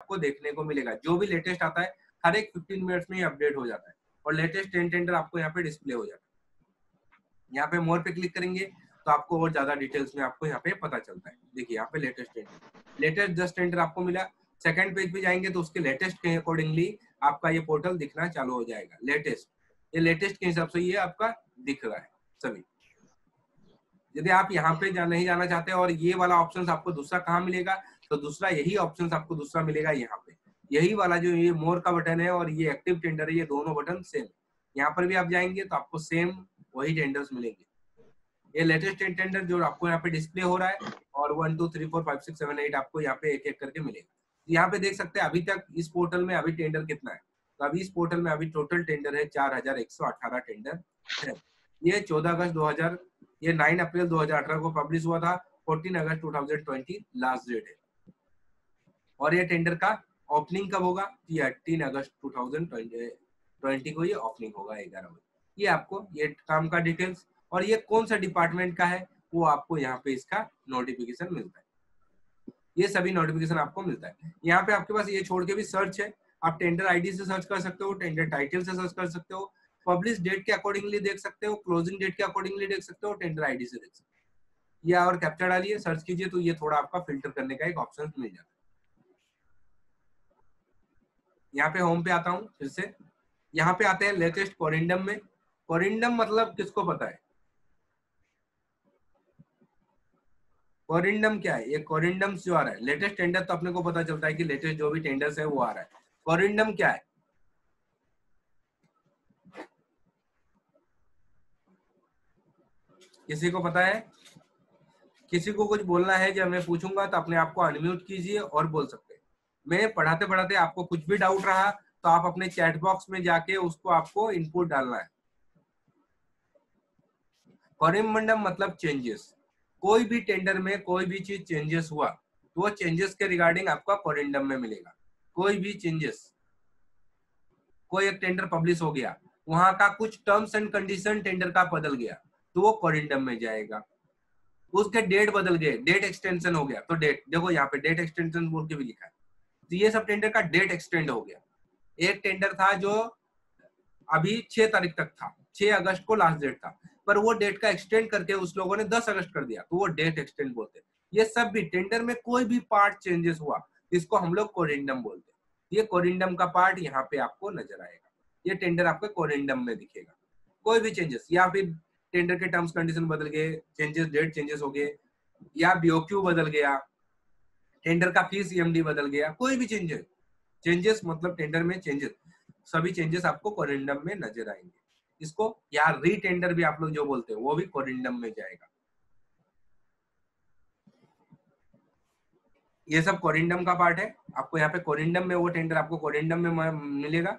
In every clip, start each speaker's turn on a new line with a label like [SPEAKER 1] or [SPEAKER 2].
[SPEAKER 1] आपको देखने को मिलेगा। जो भी लेटेस्ट आता है हर एक 15 मिनट्स में अपडेट हो जाता है। और लेटेस्ट टेन टेंडर आपको यहाँ पे डिस्प्ले हो जाता है। यहाँ पे मोर पे क्लिक करेंगे तो आपको और ज़्यादा डिटेल्स में आपको यहाँ पे पता चलता है। देखिए यहाँ पे लेटेस्ट टेंडर लेटेस्ट दस टेंडर आपको मिला। सेकंड पेज पे जाएँगे तो उसके लेटेस्ट के अकॉर्डिंगली आपका ये पोर्टल दिखना चालू हो जाएगा। लेटेस्ट ये लेटेस्ट के हिसाब से ये आपका दिख रहा है। सभी। यदि आप यहाँ पे जा, नहीं जाना चाहते और ये वाला ऑप्शन आपको दूसरा कहाँ मिलेगा? तो दूसरा यही ऑप्शन आपको दूसरा मिलेगा यहाँ पे। यही वाला जो ये मोर का बटन है और ये एक्टिव टेंडर है, ये दोनों बटन सेम यहाँ पर भी आप जाएँगे तो आपको सेम वही टेंडर्स मिलेंगे। ये लेटेस्ट टेंडर जो आपको यहाँ पे डिस्प्ले हो रहा है और one two three four five six seven eight आपको यहाँ पे एक एक करके मिलेगा। यहाँ पे देख सकते हैं, अभी तक इस पोर्टल में अभी टेंडर कितना है? तो अभी इस पोर्टल में अभी टोटल टेंडर है चार हज़ार एक सौ अठारह टेंडर है। ये चौदह अगस्त दो हज़ार, ये नाइन अप्रैल दो हज़ार अठारह को पब्लिश हुआ था फोर्टीन अगस्त two thousand twenty last date है। और ये टेंडर का ओपनिंग कब होगा? एटीन अगस्त टू थाउज़ेंड ट्वेंटी को ये ओपनिंग होगा ग्यारह बजे। ये आपको ये काम का डिटेल्स और ये कौन सा डिपार्टमेंट का है, वो आपको यहाँ पे इसका नोटिफिकेशन मिलता है। ये सभी नोटिफिकेशन आपको मिलता है। यहाँ पे आपके पास ये छोड़ के भी सर्च है। आप टेंडर आईडी से सर्च कर सकते हो टेंडर टाइटल से सर्च कर सकते हो पब्लिश डेट के अकॉर्डिंगली देख सकते हो क्लोजिंग डेट के अकॉर्डिंगली देख सकते हो टेंडर आईडी से देख सकते हो। या और कैप्चर डालिए सर्च कीजिए तो ये थोड़ा आपका फ़िल्टर करने का एक ऑप्शन मिल जाता है। यहाँ पे होम पे आता हूँ फिर से। यहाँ पे आते हैं लेटेस्ट कोरिंडम में। कोरिंडम मतलब किसको पता है? कोरिंडम क्या है? ये कोरिंडम जो आ रहा है लेटेस्ट टेंडर तो अपने को पता चलता है कि लेटेस्ट जो भी टेंडर्स है वो आ रहा है। कोरिंडम क्या है? किसी को पता है? किसी को कुछ बोलना है जब मैं पूछूँगा तो अपने आप को अनम्यूट कीजिए और बोल सकते मैं पढ़ाते पढ़ाते आपको कुछ भी डाउट रहा तो आप अपने चैट बॉक्स में जाके उसको आपको इनपुट डालना है। कोरिमंडम मतलब चेंजेस कोई भी टेंडर में कोई भी चीज़ चेंजेस हुआ तो वो चेंजेस के रिगार्डिंग आपका कोरिंडम में मिलेगा। कोई भी चेंजेस कोई एक टेंडर पब्लिश हो गया, वहाँ का कुछ टर्म्स एंड कंडीशन टेंडर का बदल गया तो वो कोरिंडम में जाएगा। उसके डेट बदल गए डेट एक्सटेंशन हो गया तो डेट देखो यहाँ पे डेट एक्सटेंशन बोल के भी लिखा है। ये सब टेंडर का डेट एक्सटेंड हो गया। एक टेंडर था जो अभी छह तारीख तक था, छह अगस्त को लास्ट डेट था। पर वो डेट का एक्सटेंड करके उस लोगों ने दस अगस्त कर दिया तो वो डेट एक्सटेंड बोलते ये सब भी टेंडर में कोई भी पार्ट चेंजेस हुआ, इसको हम लोग कोरिंडम बोलते ये कोरिंडम का पार्ट यहाँ पे आपको नज़र आएगा। ये टेंडर आपको कोरिंडम में दिखेगा। कोई भी चेंजेस या फिर टेंडर के टर्म्स कंडीशन बदल गए चेंजेस डेट चेंजेस हो गए, या बीओक्यू बदल गया टेंडर का फ़ीस ईएमडी बदल गया, कोई भी चेंजेस चेंजेस मतलब टेंडर में चेंजेस सभी चेंजेस आपको कोरिंडम में नज़र आएँगे। इसको या रीटेंडर भी आप लोग जो बोलते हैं, वो भी कोरिंडम में जाएगा। ये सब कोरिंडम का पार्ट है। आपको यहाँ पे कोरिंडम में वो टेंडर आपको कोरिंडम में मिलेगा।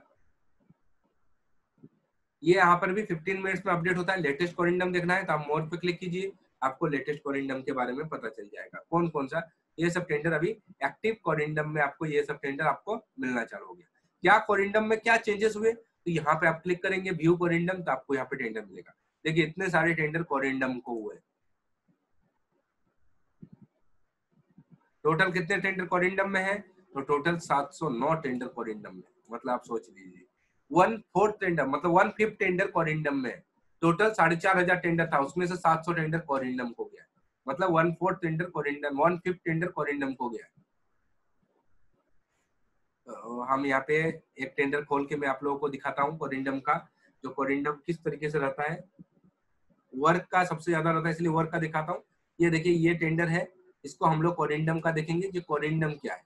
[SPEAKER 1] ये यहाँ पर भी 15 मिनट्स में अपडेट होता है। लेटेस्ट कोरिंडम देखना है तो आप मोर पे क्लिक कीजिए। आपको लेटेस्ट कोरिंडम के बारे में पता चल जाएगा। कौन कौन सा ये सब टेंडर अभी एक्टिव कोरिंडम में आपको ये सब टेंडर आपको मिलना चालू हो गया। क्या कोरिंडम में क्या चेंजेस हुए? तो यहाँ पे आप क्लिक करेंगे व्यू कोरिंडम तो आपको यहाँ पे टेंडर मिलेगा। देखिए, इतने सारे टेंडर कोरिंडम को हुए। टोटल कितने टेंडर कोरिंडम में है? तो टोटल 709 टेंडर कोरिंडम में। मतलब आप सोच लीजिए। वन फोर्थ टेंडर मतलब वन फिफ्थ टेंडर कोरिंडम में। टोटल साढ़े चार हज़ार टेंडर था, उसमें से 700 टेंडर कोरिंडम को गया। मतलब one fourth tender corrigendum one fifth tender corrigendum को गया। तो हम यहाँ पे एक टेंडर खोल के मैं आप लोगों को दिखाता हूँ कोरिंडम का, जो कोरिंडम किस तरीके से रहता है। वर्क का सबसे ज़्यादा रहता है, इसलिए वर्क का दिखाता हूँ। ये देखिए, ये टेंडर है, इसको हम लोग कोरिंडम का देखेंगे जो कोरिंडम क्या है।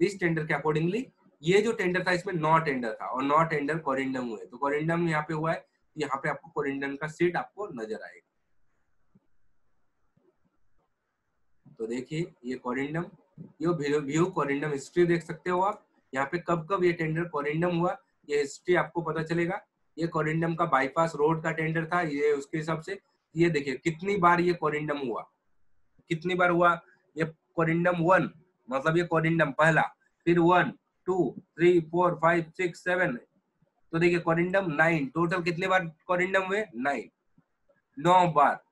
[SPEAKER 1] इस टेंडर के अकॉर्डिंगली ये जो टेंडर था, इसमें नौ टेंडर था, और नौ टेंडर कोरिंडम हुए। तो कोरिंडम यहाँ पे हुआ है यहाँ पे आपको कोरिंडम का सीट आपको नज़र आएगा। तो देखिए, ये कोरिंडम ये व्यू कोरिंडम हिस्ट्री देख सकते हो आप। यहाँ पे कब कब ये टेंडर कोरिंडम हुआ, ये हिस्ट्री आपको पता चलेगा। ये कोरिंडम का बाईपास रोड का टेंडर था, ये उसके हिसाब से। ये देखिए, कितनी बार ये कॉरिंडम हुआ? कितनी बार हुआ? ये कॉरिंडम वन मतलब ये कॉरिंडम पहला, फिर one two three four five six seven तो देखिए कॉरिंडम नाइन टोटल कितने बार कॉरिंडम हुए? नाइन नौ बार।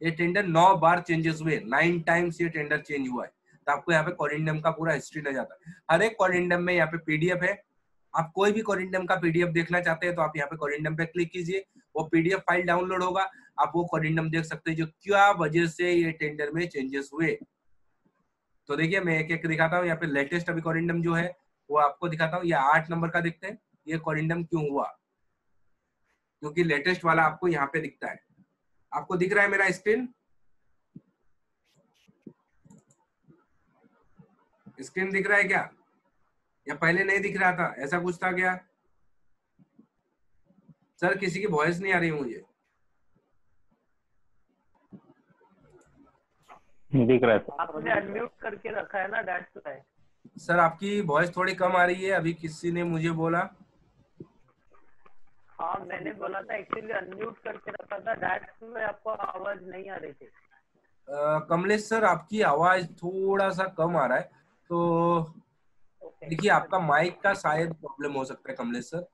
[SPEAKER 1] ये टेंडर नौ बार चेंजेस हुए नाइन टाइम्स ये टेंडर चेंज हुआ है। तो आपको यहाँ पे कॉरिंडम का पूरा हिस्ट्री नज़र आता है। हर एक कॉरिंडम में यहाँ पे पीडीएफ है। आप कोई भी कॉरिंडम का पीडीएफ देखना चाहते हैं तो आप यहाँ पे कॉरिंडम पे क्लिक कीजिए। वो पीडीएफ फ़ाइल डाउनलोड होगा। आप वो कॉरिंडम देख सकते हैं जो क्या वजह से ये टेंडर में चेंजेस हुए। तो देखिए, मैं एक एक दिखाता हूँ। यहाँ पे लेटेस्ट अभी कॉरिंडम जो है, वो आपको दिखाता हूँ। ये आठ नंबर का देखते हैं। ये कॉरिंडम क्यों हुआ? क्योंकि लेटेस्ट वाला आपको यहाँ पे दिखता है। आपको दिख रहा है मेरा स्क्रीन? स्क्रीन दिख रहा है क्या? या पहले नहीं दिख रहा था? ऐसा कुछ था क्या? सर किसी की वॉइस नहीं आ रही मुझे।
[SPEAKER 2] दिख रहा है।
[SPEAKER 3] आपने अनम्यूट करके रखा है ना व्हाई
[SPEAKER 1] सर आपकी वॉइस थोड़ी कम आ रही है। अभी किसी ने मुझे बोला।
[SPEAKER 3] हाँ मैंने बोला था एक्चुअली अनम्यूट करके रखा था दैट्स व्हाई आपको आवाज़ नहीं आ रही थी।
[SPEAKER 1] अ, कमलेश सर आपकी आवाज़ थोड़ा सा कम आ रहा है तो
[SPEAKER 3] ओके
[SPEAKER 1] देखिए आपका माइक का शायद प्रॉब्लम हो सकता है कमलेश सर।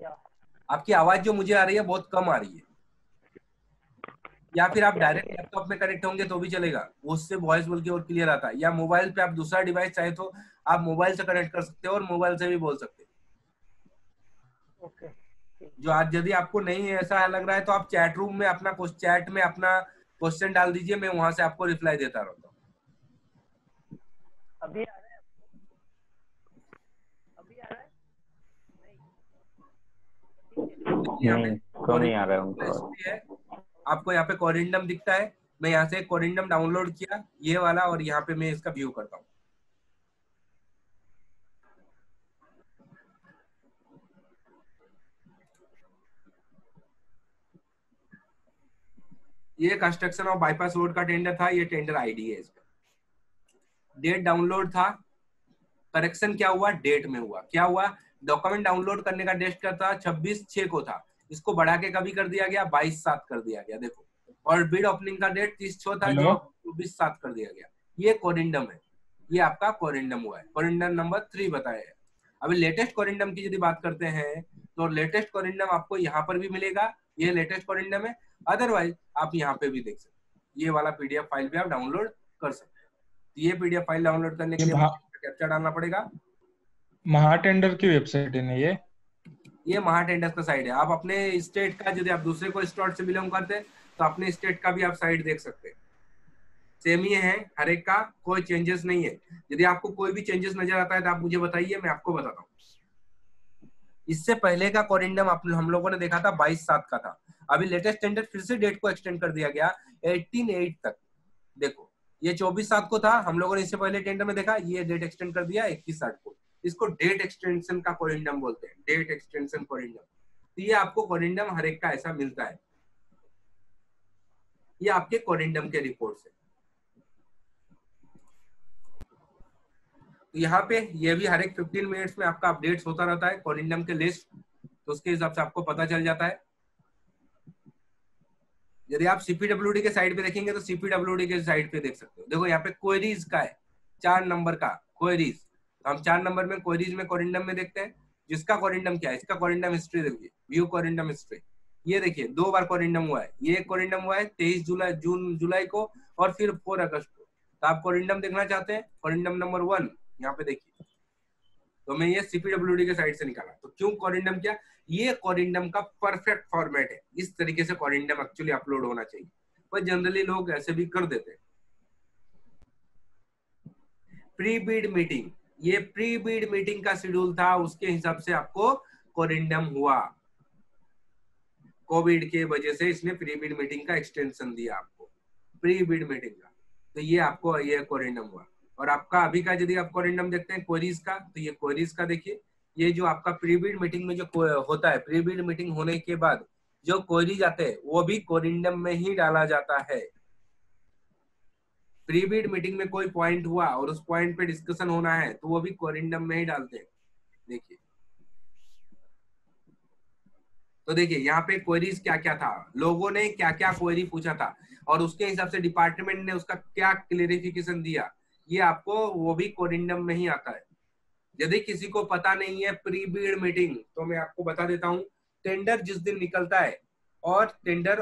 [SPEAKER 3] या
[SPEAKER 1] आपकी आवाज़ जो मुझे आ रही है बहुत कम आ रही है। या फिर आप डायरेक्ट लैपटॉप में कनेक्ट होंगे तो भी चलेगा। उससे वॉइस बोल के और क्लियर आता है। या मोबाइल पे आप दूसरा डिवाइस चाहे तो आप मोबाइल से कनेक्ट कर सकते हो और मोबाइल से भी बोल सकते हो।
[SPEAKER 3] ओके।
[SPEAKER 1] जो आज यदि आपको नहीं ऐसा लग रहा है तो आप चैट रूम में अपना चैट में अपना क्वेश्चन डाल दीजिए मैं वहाँ से आपको रिप्लाई देता रहता हूँ।
[SPEAKER 3] अभी आ रहा है? अभी आ रहा है?
[SPEAKER 1] यहाँ पे
[SPEAKER 2] हम्म, तो नहीं आ रहा है उनको।
[SPEAKER 1] आपको यहाँ पे कोरिंडम दिखता है। मैं यहाँ से कोरिंडम डाउनलोड किया ये वाला और यहाँ पे मैं इसका व्यू करता हूँ। ये कंस्ट्रक्शन ऑफ़ बाईपास रोड का टेंडर था ये टेंडर आईडी है इसका। डेट डाउनलोड था करेक्शन क्या हुआ? डेट में हुआ। क्या हुआ? डॉक्यूमेंट डाउनलोड करने का डेट का था? छब्बीस छह को था। इसको बढ़ा के कभी कर दिया गया? बाईस सात कर दिया गया देखो। और बिड ओपनिंग का डेट तीस छो था चौबीस सात कर दिया गया। ये कोरिंडम है। ये आपका कोरिंडम हुआ है। कोरिंडम नंबर थ्री बताया है। अभी लेटेस्ट कोरिंडम की यदि बात करते हैं तो लेटेस्ट कोरिंडम आपको यहाँ पर भी मिलेगा। ये लेटेस्ट कोरिंडम है। अदरवाइज़ आप यहाँ पे भी देख सकते हैं। ये वाला पीडीएफ फ़ाइल भी आप डाउनलोड कर सकते हैं। तो ये पीडीएफ फ़ाइल डाउनलोड करने के लिए कैप्चा डालना पड़ेगा?
[SPEAKER 4] महा टेंडर की वेबसाइट है ना ये?
[SPEAKER 1] ये महा टेंडर्स का साइड है। आप अपने स्टेट का यदि आप दूसरे को स्टेट से बिलोंग करते हैं तो अपने स्टेट का भी आप साइड देख सकते हैं। सेम ही है हर एक का कोई चेंजेस नहीं है। यदि आपको कोई भी चेंजेस नज़र आता है तो आप मुझे बताइए मैं आपको बताता हूँ। इससे पहले का कोरिंडम आप हम लोगों ने देखा था बाईस सात का था। अभी लेटेस्ट टेंडर फिर से डेट को एक्सटेंड कर दिया गया एटीन एट तक। देखो, ये चौबीस सात को था, हम लोगों ने इससे पहले टेंडर में देखा, ये डेट एक्सटेंड कर दिया इक्कीस साठ को। इसको डेट एक्सटेंशन का कोरिंडम बोलते हैं। डेट एक्सटेंशन कोरिंडम तो ये आपको कोरिंडम हर एक का ऐसा मिलता है। ये आपके कोरिंडम के रिपोर्ट से तो यहाँ पे ये भी हर एक 15 मिनट्स में आपका अपडेट्स होता रहता है कोरिंडम के लिस्ट तो उसके हिसाब से आपको पता चल जाता है। यदि आप सीपीडब्ल्यूडी के साइड पे देखेंगे तो सीपीडब्ल्यूडी के साइड पे देख सकते हो। देखो, यहाँ पे क्वेरीज का है, चार नंबर का क्वेरीज तो हम चार नंबर में क्वेरीज में कोरिंडम में देखते हैं, जिसका कोरिंडम क्या है? इसका कोरिंडम हिस्ट्री देखिए व्यू कोरिंडम हिस्ट्री ये देखिए, दो बार कोरिंडम हुआ है। ये कोरिंडम हुआ है तेईस जुलाई, जून, जुलाई को और फिर फोर अगस्त को। तो आप कोरिंडम देखना चाहते हैं कोरिंडम नंबर वन यहाँ पे देखिए। तो मैं ये सीपीडब्ल्यूडी के साइड से निकाला। तो क्यों कोरिंडम क्या? ये कोरिंडम का परफेक्ट फॉर्मेट है। इस तरीके से कोरिंडम एक्चुअली अपलोड होना चाहिए। पर जनरली लोग ऐसे भी कर देते हैं। प्री बीड मीटिंग ये प्री बीड मीटिंग का शेड्यूल था, उसके हिसाब से आपको कोरिंडम हुआ। कोविड के वजह से इसने प्री बीड मीटिंग का एक्सटेंशन दिया आपको। प्री बीड मीटिंग का। तो ये आपको ये कोरिंडम हुआ। और आपका अभी का यदि आप कोरिंडम देखते हैं क्वेरीज का तो ये क्वेरीज का देखिए, ये जो आपका प्री बीड मीटिंग में जो होता है प्री बीड मीटिंग होने के बाद जो क्वेरीज आते हैं, वो भी कोरिंडम में ही डाला जाता है। प्री बीड मीटिंग में कोई पॉइंट हुआ और उस पॉइंट पे डिस्कशन होना है तो वो भी कोरिंडम में ही डालते हैं। देखिए। तो देखिए, यहाँ पे क्वेरीज क्या क्या था? लोगों ने क्या क्या क्वेरी पूछा था? और उसके हिसाब से डिपार्टमेंट ने उसका क्या क्लेरिफिकेशन दिया? ये आपको वो भी कोरिंडम में ही आता है। यदि किसी को पता नहीं है प्री बीड मीटिंग तो मैं आपको बता देता हूँ, टेंडर जिस दिन निकलता है और टेंडर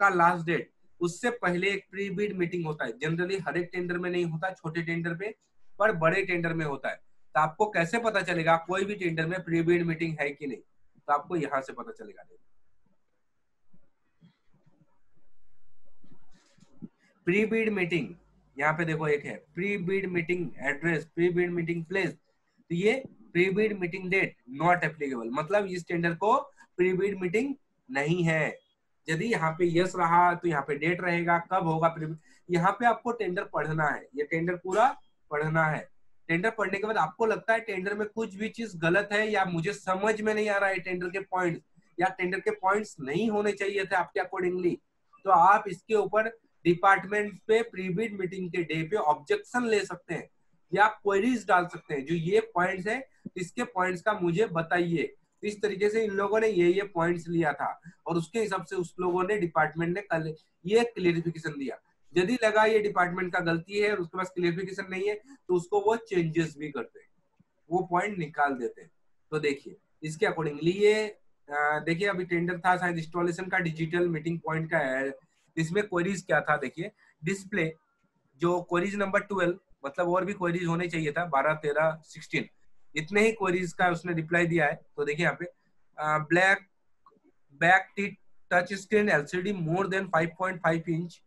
[SPEAKER 1] का लास्ट डेट, उससे पहले एक प्री बीड मीटिंग होता है। जनरली हर एक टेंडर में नहीं होता, छोटे टेंडर पे, पर बड़े टेंडर में होता है। तो आपको कैसे पता चलेगा, कोई भी टेंडर में प्री बीड मीटिंग है कि नहीं? तो आपको यहाँ से पता चलेगा। प्री बीड मीटिंग यहाँ पे देखो एक है pre bid meeting address pre bid meeting place तो ये pre bid meeting date not applicable मतलब इस टेंडर को प्री बीड मीटिंग नहीं है। यदि यहाँ पे यस रहा तो यहाँ पे डेट रहेगा, कब होगा प्री यहाँ पे आपको टेंडर पढ़ना है, ये टेंडर पूरा पढ़ना है। टेंडर पढ़ने के बाद आपको लगता है टेंडर में कुछ भी चीज़ गलत है, या मुझे समझ में नहीं आ रहा है टेंडर के पॉइंट या टेंडर के पॉइंट्स नहीं होने चाहिए थे आपके अकॉर्डिंगली तो आप इसके ऊपर डिपार्टमेंट पे प्रीबिड मीटिंग के डे पे ऑब्जेक्शन ले सकते हैं या क्वेरीज डाल सकते हैं। जो ये पॉइंट्स है, इसके पॉइंट्स का मुझे बताइए। इस तरीके से इन लोगों ने ये ये पॉइंट्स लिया था और उसके हिसाब से उस लोगों ने, डिपार्टमेंट ने कल ये क्लियरिफिकेशन दिया। यदि लगा ये डिपार्टमेंट का गलती है और उसके पास क्लियरिफिकेशन नहीं है तो उसको वो चेंजेस भी करते हैं। वो पॉइंट निकाल देते हैं। तो देखिए, इसके अकॉर्डिंगली ये देखिए, अभी टेंडर था, शायद इंस्टॉलेशन का डिजिटल मीटिंग पॉइंट का इसमें क्वेरीज क्या था देखिए? डिस्प्ले जो क्वेरीज नंबर ट्वेल्व मतलब और भी क्वेरीज होने चाहिए था, बारह, तेरह सिक्सटीन इतने ही क्वेरीज का उसने रिप्लाई दिया है। तो देखिए यहाँ पे black back T touch screen LCD more than 5.5 inch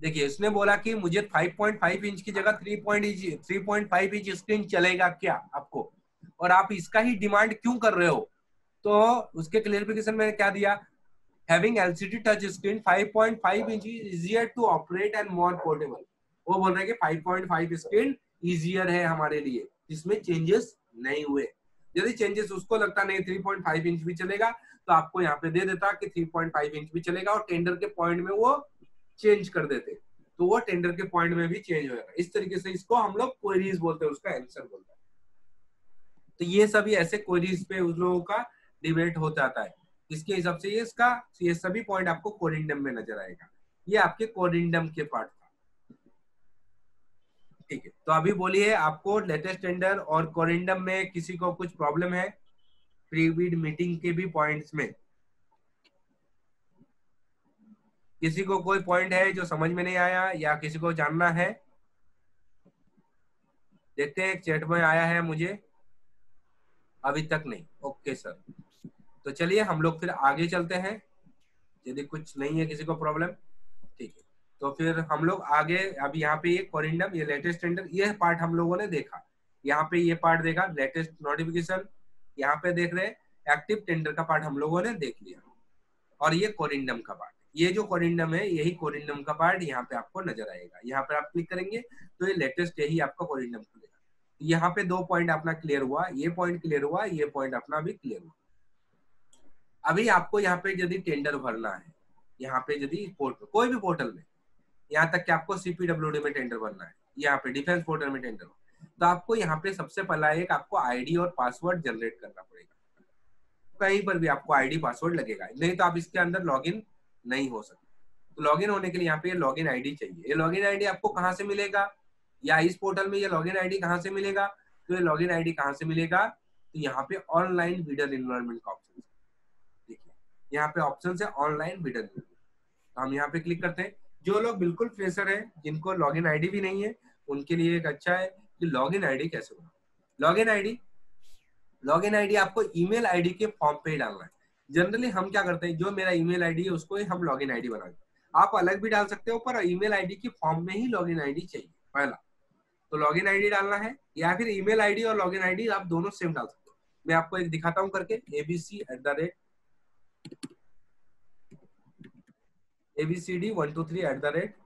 [SPEAKER 1] देखिए इसने बोला कि मुझे 5.5 इंच की जगह 3.5 इंच स्क्रीन चलेगा क्या आपको? और आप इसका ही डिमांड क्यों कर रहे हो? तो उसके क्लियरिफिकेशन में क्या दिया? Having LCD touch screen 5.5 inch easier to operate and more portable वो बोल रहे हैं कि 5.5 स्क्रीन इजियर है हमारे लिए। जिसमें चेंजेस नहीं हुए। यदि चेंजेस उसको लगता नहीं 3.5 इंच भी चलेगा तो आपको यहाँ पे दे देता कि 3.5 इंच भी चलेगा और टेंडर के पॉइंट में वो चेंज कर देते। तो वो टेंडर के पॉइंट में भी चेंज हो जाएगा इस तरीके से इसको हम लोग क्वेरीज बोलते हैं, उसका आंसर बोलते हैं। तो ये सभी ऐसे क्वेरीज पे उस लोगों का डिबेट हो जाता है। इसके हिसाब से ये इसका, ये सभी पॉइंट आपको कोरिंडम में नज़र आएगा। ये आपके कोरिंडम के पार्ट था। ठीक है। तो अभी बोलिए, आपको लेटेस्ट टेंडर और कोरिंडम में किसी को कुछ प्रॉब्लम है? प्रीविड मीटिंग के भी पॉइंट्स में। किसी को कोई पॉइंट है जो समझ में नहीं आया या किसी को जानना है? देखते हैं चैट में आया है मुझे। अभी तक नहीं। ओके सर तो चलिए, हम लोग फिर आगे चलते हैं। यदि कुछ नहीं है किसी को प्रॉब्लम ठीक है। तो फिर हम लोग आगे, अब यहाँ पे ये कॉरिंडम ये लेटेस्ट टेंडर ये पार्ट हम लोगों ने देखा। यहाँ पे ये पार्ट देखा लेटेस्ट नोटिफिकेशन यहाँ पे देख रहे एक्टिव टेंडर का पार्ट हम लोगों ने देख लिया। और ये कोरिंडम का पार्ट ये जो कोरिंडम है, यही कोरिंडम का पार्ट यहाँ पे आपको नज़र आएगा। यहाँ पे आप क्लिक करेंगे तो ये लेटेस्ट यही आपका कोरिंडम खुलेगा। यहाँ पे दो पॉइंट अपना क्लियर हुआ, ये पॉइंट क्लियर हुआ, ये पॉइंट अपना भी क्लियर हुआ। अभी आपको यहाँ पे यदि टेंडर भरना है, यहाँ पे यदि पोर्टल कोई भी पोर्टल में, यहाँ तक कि आपको सीपीडब्ल्यू में टेंडर भरना है, यहाँ पे डिफेंस पोर्टल में टेंडर तो आपको यहाँ पे सबसे पहला एक आपको आईडी और पासवर्ड जनरेट करना पड़ेगा। कहीं पर भी आपको आईडी पासवर्ड लगेगा, नहीं तो आप इसके अंदर लॉगिन नहीं हो सकते। तो लॉगिन होने के लिए यहाँ पे लॉग लॉगिन आईडी चाहिए। ये लॉगिन आईडी आपको कहाँ से मिलेगा? या इस पोर्टल में ये लॉगिन आईडी कहाँ से मिलेगा? तो ये लॉगिन आईडी कहाँ से मिलेगा? तो यहाँ पे ऑनलाइन बिडर इन्वायरमेंट का ऑप्शन देखिए, यहाँ पे ऑप्शन है ऑनलाइन बिडर तो हम यहाँ पे क्लिक करते हैं। जो लोग बिल्कुल फ्रेशर है, जिनको लॉगिन आईडी भी नहीं है, उनके लिए एक अच्छा है कि लॉगिन आईडी कैसे होगा लॉगिन आईडी लॉगिन आईडी आपको ईमेल आईडी के फॉर्म पे ही डालना है। जनरली हम क्या करते हैं, जो मेरा ईमेल आईडी है, उसको ही हम लॉगिन आईडी बनाते हैं। आप अलग भी डाल सकते हो, पर ईमेल आईडी की फॉर्म में ही लॉगिन आईडी चाहिए, पहला। तो लॉगिन आईडी डालना है, या फिर ईमेल आईडी और लॉगिन आईडी आप दोनों सेम डाल सकते हो। मैं आपको एक दिखाता हूँ करके ABC at the rate ABCD one two three at the rate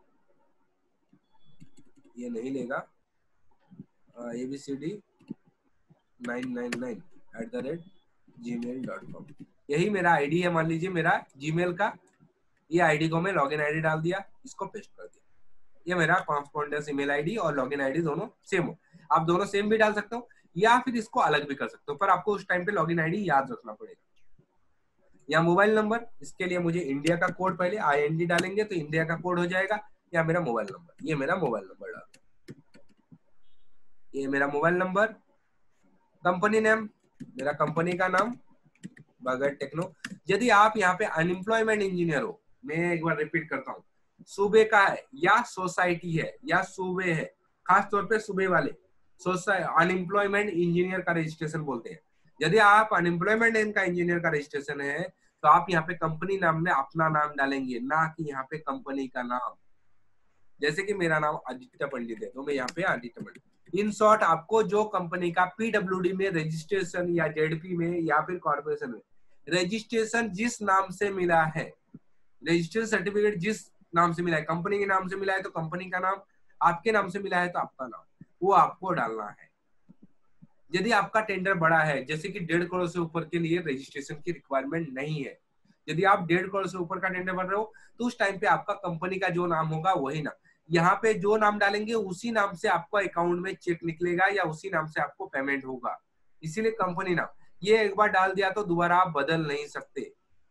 [SPEAKER 1] ये नहीं लेगा। ABCD nine nine nine at the rate Gmail dot com यही मेरा आईडी है, मान लीजिए मेरा जीमेल का। ये आईडी को मैं लॉगिन आईडी डाल दिया, इसको पेस्ट कर दिया। ये मेरा कॉन्सपोंडेंस ईमेल आईडी और लॉगिन आईडी दोनों सेम हो। आप दोनों सेम भी डाल सकते हो, या फिर इसको अलग भी कर सकते हो, पर आपको उस टाइम पे लॉगिन आईडी याद रखना पड़ेगा। या मोबाइल नंबर इसके लिए मुझे इंडिया का कोड पहले आई डालेंगे तो इंडिया का कोड हो जाएगा, या मेरा मोबाइल नंबर ये मेरा मोबाइल नंबर डाल ये मेरा मोबाइल नंबर कंपनी नेम मेरा कंपनी का नाम बगैर टेक्नो, यदि आप यहाँ पे अनएम्प्लॉयमेंट इंजीनियर हो, मैं एक बार रिपीट करता हूँ, सूबे का है या सोसाइटी है या सूबे है खास तौर पे सूबे वाले अनएम्प्लॉयमेंट इंजीनियर का रजिस्ट्रेशन बोलते हैं। यदि आप अनएम्प्लॉयमेंट का इंजीनियर का रजिस्ट्रेशन है तो आप यहाँ पे कंपनी नाम में अपना नाम डालेंगे, ना कि यहाँ पे कंपनी का नाम। जैसे कि मेरा नाम आदित्य पंडित है तो मैं यहाँ पे आदित्य पंडित। इन शॉर्ट, आपको जो कंपनी का पीडब्ल्यूडी में रजिस्ट्रेशन या जेडपी में या फिर कॉर्पोरेशन में रजिस्ट्रेशन जिस नाम से मिला है। रजिस्ट्रेशन सर्टिफिकेट जिस नाम से मिला है कंपनी के नाम से मिला है तो कंपनी का नाम, आपके नाम से मिला है तो आपका नाम। वो आपको डालना है। यदि आपका टेंडर बड़ा है, जैसे कि डेढ़ करोड़ से ऊपर के लिए रजिस्ट्रेशन की रिक्वायरमेंट नहीं है, यदि आप डेढ़ करोड़ से ऊपर का टेंडर भर रहे हो तो उस टाइम पे आपका कंपनी का जो नाम होगा, वही नाम। यहाँ पे जो नाम डालेंगे, उसी नाम से आपको अकाउंट में चेक निकलेगा या उसी नाम से आपको पेमेंट होगा। इसीलिए कंपनी नाम। ये एक बार डाल दिया तो दोबारा आप बदल नहीं सकते।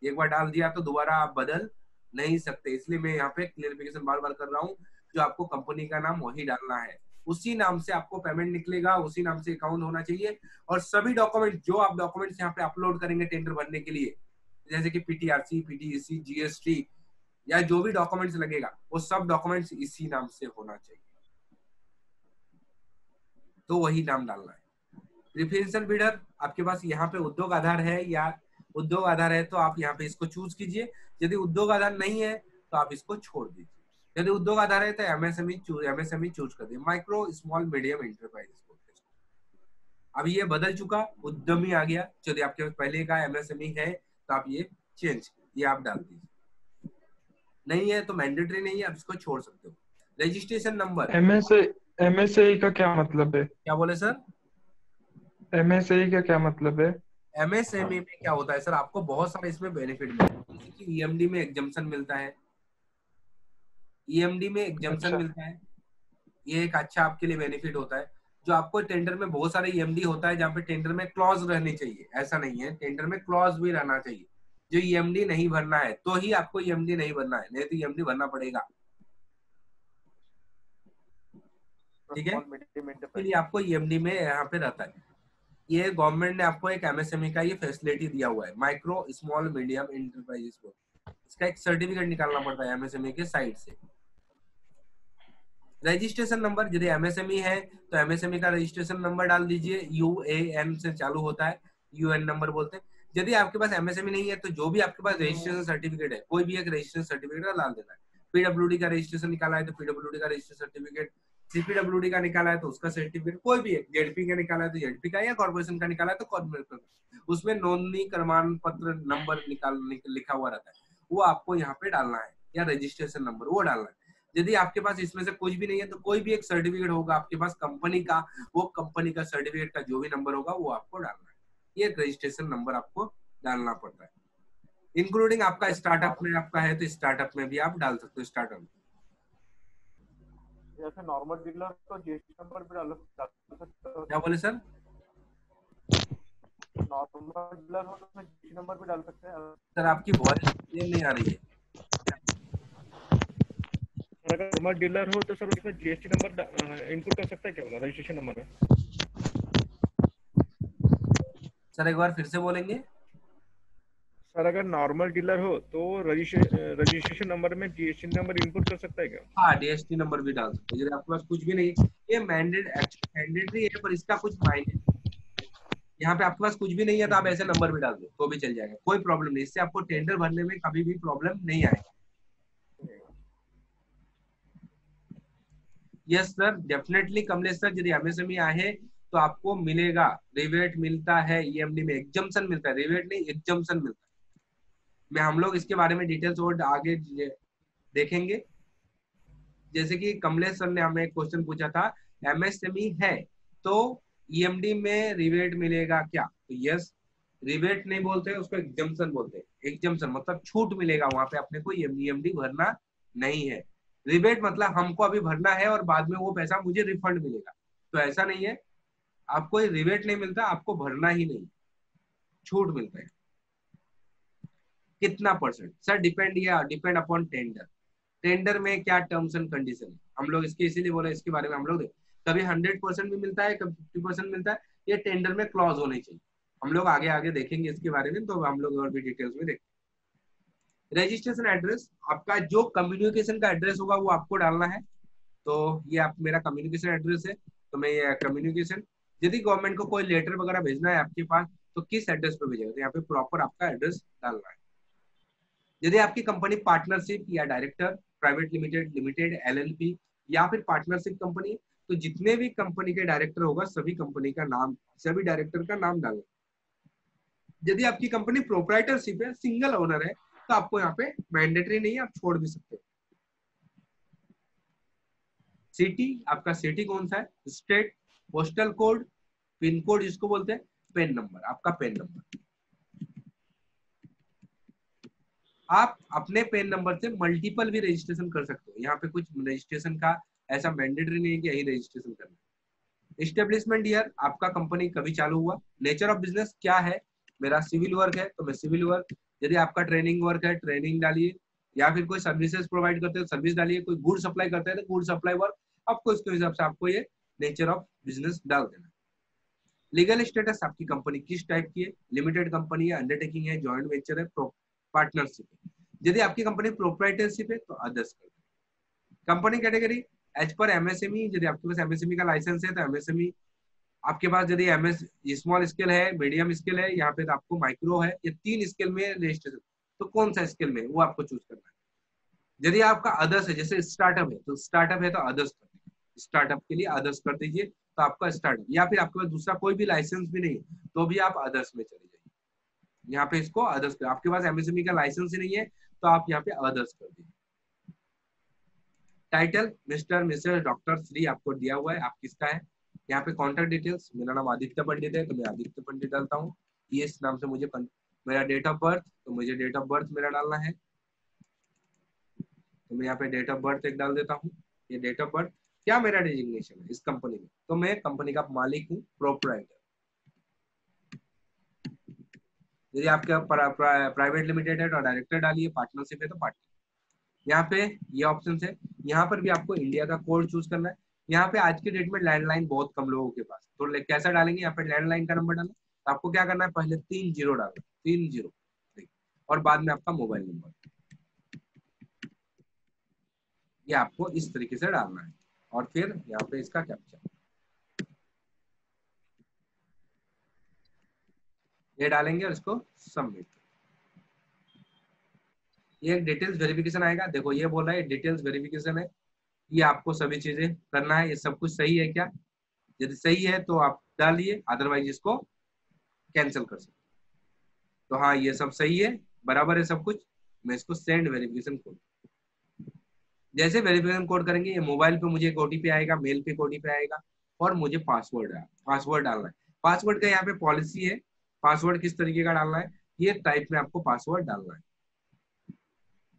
[SPEAKER 1] एक बार डाल दिया तो दोबारा आप बदल नहीं सकते। इसलिए मैं यहाँ पे क्लियरिफिकेशन बार बार कर रहा हूँ, जो आपको कंपनी का नाम वही डालना है। उसी नाम से आपको पेमेंट निकलेगा, उसी नाम से अकाउंट होना चाहिए और सभी डॉक्यूमेंट जो आप डॉक्यूमेंट्स यहाँ पे अपलोड करेंगे टेंडर भरने के लिए, जैसे कि पीटीआरसी पीटीईसी जीएसटी या जो भी डॉक्यूमेंट्स लगेगा, वो सब डॉक्यूमेंट्स इसी नाम से होना चाहिए। तो वही नाम डालना है। प्रिफरेंशियल बिडर आपके पास यहाँ पे उद्योग आधार है या उद्योग आधार है तो आप यहाँ पे इसको चूज़ कीजिए। यदि उद्योग आधार नहीं है तो आप इसको छोड़ दीजिए। यदि उद्योग आधार है तो एमएसएमई एमएसएमई चूज़ कर दिए माइक्रो स्मॉल मीडियम इंटरप्राइज अब ये बदल चुका उद्यमी आ गया। यदि आपके पास पहले का एमएसएमई है तो आप ये चेंज ये आप डाल दीजिए। नहीं है तो मैंडेटरी नहीं है आप इसको छोड़ सकते हो। रजिस्ट्रेशन नंबर
[SPEAKER 4] एमएसए एमएसए का क्या मतलब है?
[SPEAKER 1] क्या बोले सर
[SPEAKER 4] एमएसए का क्या मतलब है?
[SPEAKER 1] एमएसएमई में क्या होता है सर? आपको बहुत सारे इसमें बेनिफिट मिलता है। जैसे कि ईएमडी में एग्जाम्पशन मिलता है। ईएमडी में एग्जाम्पशन
[SPEAKER 4] अच्छा।
[SPEAKER 1] मिलता है। ये एक अच्छा आपके लिए बेनिफिट होता है। जो आपको टेंडर में बहुत सारे ईएमडी होता है जहाँ पे टेंडर में क्लॉज रहनी चाहिए। ऐसा नहीं है। टेंडर में क्लॉज भी रहना चाहिए। जो ईएमडी नहीं भरना है तो ही आपको ईएमडी नहीं भरना है। नहीं तो ईएमडी भरना पड़ेगा। ठीक है? आपको ईएमडी में यहाँ पे रहता है। ये गवर्नमेंट ने आपको एक एमएसएमई का ये फैसिलिटी दिया हुआ है माइक्रो स्मॉल मीडियम इंटरप्राइजेस को। इसका एक सर्टिफिकेट निकालना पड़ता है एमएसएमई के साइड से। रजिस्ट्रेशन नंबर यदि एमएसएमई है तो एमएसएमई का रजिस्ट्रेशन नंबर डाल दीजिए यू ए एन से चालू होता है यूएन नंबर बोलते हैं। यदि आपके पास एमएसएमई नहीं है तो जो भी आपके पास रजिस्ट्रेशन सर्टिफिकेट है, कोई भी एक रजिस्ट्रेशन सर्टिफिकेट डाल देना है। पीडब्ल्यूडी का रजिस्ट्रेशन निकाला है तो पीडब्ल्यूडी का रजिस्ट्रेशन सर्टिफिकेट सीपीडब्ल्यूडी का निकाला है तो उसका सर्टिफिकेट कोई भी एक जेडपी का निकाला है तो जेडपी का या कॉर्पोरेशन का निकाला है तो कॉर्पोरेशन उसमें नोंदनी, प्रमाण पत्र नंबर निकाल लिखा हुआ रहता है। वो आपको यहाँ पे डालना है, या रजिस्ट्रेशन नंबर वो डालना है। यदि आपके पास इसमें से कुछ भी नहीं है तो कोई भी एक सर्टिफिकेट होगा आपके पास कंपनी का, वो कंपनी का सर्टिफिकेट का जो भी नंबर होगा, वो आपको डालना है। ये रजिस्ट्रेशन नंबर आपको डालना पड़ता है। इंक्लूडिंग आपका स्टार्टअप में आपका है तो स्टार्टअप में भी आप डाल सकते हो स्टार्टअप
[SPEAKER 3] जैसे नॉर्मल डीलर तो जीएसटी नंबर भी डाल डाल सकते हो।
[SPEAKER 1] क्या बोले सर?
[SPEAKER 3] नॉर्मल डीलर हो तो उसमें जीएसटी नंबर भी डाल सकते हैं।
[SPEAKER 1] सर आपकी वॉइस क्लियर नहीं आ रही है।
[SPEAKER 3] अगर नॉर्मल डीलर हो तो सर उसमें जीएसटी नंबर इनपुट कर सकता है क्या रजिस्ट्रेशन नंबर में।
[SPEAKER 1] सर एक बार फिर से बोलेंगे।
[SPEAKER 3] सर, अगर नॉर्मल डीलर हो तो रजिस्ट्रेशन नंबर में जीएसटी नंबर इनपुट कर सकता है क्या?
[SPEAKER 1] हाँ डीएसटी नंबर भी डाल सकते हो। आपके पास कुछ भी नहीं ये मैंडेट मैंडेटरी है, पर इसका कुछ मायने यहाँ पे आपके पास कुछ भी नहीं है तो आप ऐसे नंबर भी डाल दो तो भी चल जाएगा। कोई प्रॉब्लम नहीं। इससे आपको टेंडर भरने में कभी भी प्रॉब्लम नहीं आएगी। Yes sir definitely Kamlesh sir यदि एमएसएमई आए तो आपको मिलेगा। रिवेट मिलता है ईएमडी में एग्जम्पशन मिलता है। रिवेट नहीं एग्जम्पशन मिलता है। मैं हम लोग इसके बारे में डिटेल्स और आगे देखेंगे। जैसे कि कमलेश सर ने हमें क्वेश्चन पूछा था एमएसएमई है तो ईएमडी में रिवेट मिलेगा क्या? तो यस रिवेट नहीं बोलते, उसको एग्जम्पशन बोलते एग्जम्पशन मतलब छूट मिलेगा वहाँ पे, अपने को ईएमडी भरना नहीं है। रिबेट मतलब हमको अभी भरना है और बाद में वो पैसा मुझे रिफंड मिलेगा। तो ऐसा नहीं है। आपको रिबेट नहीं मिलता, आपको भरना ही नहीं। छूट मिलता है। कितना परसेंट सर डिपेंड या डिपेंड अपॉन टेंडर टेंडर में क्या टर्म्स एंड कंडीशन है? हम लोग इसके इसीलिए बोले इसके बारे में हम लोग कभी हंड्रेड परसेंट भी मिलता है, कभी फिफ्टी परसेंट मिलता है, ये टेंडर में क्लॉज होने चाहिए। हम लोग आगे आगे देखेंगे इसके बारे में तो हम लोग और भी डिटेल्स में देखेंगे। रजिस्ट्रेशन एड्रेस आपका जो कम्युनिकेशन का एड्रेस होगा, वो आपको डालना है। तो ये आप, मेरा कम्युनिकेशन एड्रेस है तो मैं ये कम्युनिकेशन यदि गवर्नमेंट को कोई लेटर वगैरह भेजना है आपके पास तो किस एड्रेस पे भेजेगा? तो यहाँ पे प्रॉपर आपका एड्रेस डालना है। यदि आपकी कंपनी पार्टनरशिप या director, private limited limited, LLP या फिर पार्टनरशिप कंपनी तो जितने भी कंपनी के डायरेक्टर होगा, सभी कंपनी का नाम, सभी डायरेक्टर का नाम डालना यदि आपकी कंपनी प्रोपराइटरशिप है सिंगल ओनर है तो आपको यहाँ पे मैंडेटरी नहीं है, आप छोड़ भी सकते हो। सिटी आपका सिटी कौन सा है? State postal code pin code जिसको बोलते हैं पेन नंबर आपका पेन नंबर आप अपने पेन नंबर से मल्टीपल भी रजिस्ट्रेशन कर सकते हो। यहाँ पे कुछ रजिस्ट्रेशन का ऐसा मैंडेटरी नहीं है कि यही रजिस्ट्रेशन करना इस्टेब्लिशमेंट ईयर आपका कंपनी कभी चालू हुआ? नेचर ऑफ़ बिज़नेस क्या है? मेरा सिविल वर्क है तो मैं सिविल वर्क यदि आपका ट्रेनिंग वर्क है ट्रेनिंग डालिए। या फिर कोई सर्विसेज़ प्रोवाइड करते हो सर्विस डालिए। कोई गुड सप्लाई करते हैं तो गुड सप्लाई वर्क आपको इसके हिसाब से आपको ये नेचर ऑफ़ बिज़नेस डाल देना लीगल स्टेटस आपकी कंपनी किस टाइप की है? लिमिटेड कंपनी है अंडरटेकिंग है ज्वाइंट वेंचर है पार्टनरशिप है यदि आपकी कंपनी प्रोप्राइटरशिप है तो अदर्स कंपनी कैटेगरी एज पर एमएसएमई यदि आपके पास एमएसएमई का लाइसेंस है तो एमएसएमई आपके पास यदि स्मॉल स्केल है मीडियम स्केल है, यहाँ पे तो आपको माइक्रो है, ये तीन स्केल में रजिस्ट्रेशन तो कौन सा स्केल में वो आपको चूज़ करना है। यदि आपका अदर्स है, जैसे स्टार्टअप है तो स्टार्टअप है तो अदर्स कर स्टार्टअप के लिए अदर्स कर दीजिए तो आपका स्टार्टअप या फिर आपके पास दूसरा कोई भी लाइसेंस भी नहीं है तो भी आप अदर्स में चले यहाँ पे इसको अदर्स कर आपके पास एमएसएमई का लाइसेंस ही नहीं है तो आप यहाँ पे अदर्स कर दीजिए title mister missus doctor Shri आपको दिया हुआ है। आप किसका है? यहाँ पे कॉन्टेक्ट डिटेल्स मेरा नाम आदित्य पंडित है तो मैं आदित्य पंडित डालता हूँ। इस नाम से मुझे मेरा डेट ऑफ़ बर्थ तो मुझे डेट ऑफ़ बर्थ मेरा डालना है। तो मैं यहाँ पे डेट ऑफ़ बर्थ एक डाल देता हूँ। ये डेट ऑफ़ बर्थ क्या मेरा डेजिग्नेशन है इस कंपनी में? तो मैं कंपनी का मालिक हूँ प्रोपराइटर यदि आपका प्राइवेट लिमिटेड है तो डायरेक्टर डालिए पार्टनरशिप है तो पार्टनर यहाँ पे ये ऑप्शन है। यहाँ पर भी आपको इंडिया का कोड चूज़ करना है। यहाँ पे आज के डेट में लैंडलाइन बहुत कम लोगों के पास। तो कैसा डालेंगे? यहाँ पे लैंडलाइन का नंबर डालना तो आपको क्या करना है? पहले तीन ज़ीरो डालना तीन ज़ीरो और बाद में आपका मोबाइल नंबर ये आपको इस तरीके से डालना है। और फिर यहाँ पे इसका कैप्चर ये डालेंगे और इसको सबमिट ये एक डिटेल्स वेरिफिकेशन आएगा। देखो, ये बोल रहा है डिटेल्स वेरिफिकेशन है। ये आपको सभी चीज़ें करना है। ये सब कुछ सही है क्या? यदि सही है तो आप डालिए अदरवाइज़ इसको कैंसिल कर सकते तो हाँ ये सब सही है। बराबर है सब कुछ। मैं इसको सेंड वेरिफिकेशन कोड जैसे वेरिफिकेशन कोड करेंगे, ये मोबाइल पे मुझे एक ओटीपी आएगा मेल पे एक ओटीपी आएगा, और मुझे पासवर्ड पासवर्ड डालना है। पासवर्ड का यहाँ पे पॉलिसी है। पासवर्ड किस तरीके का डालना है? ये टाइप में आपको पासवर्ड डालना है।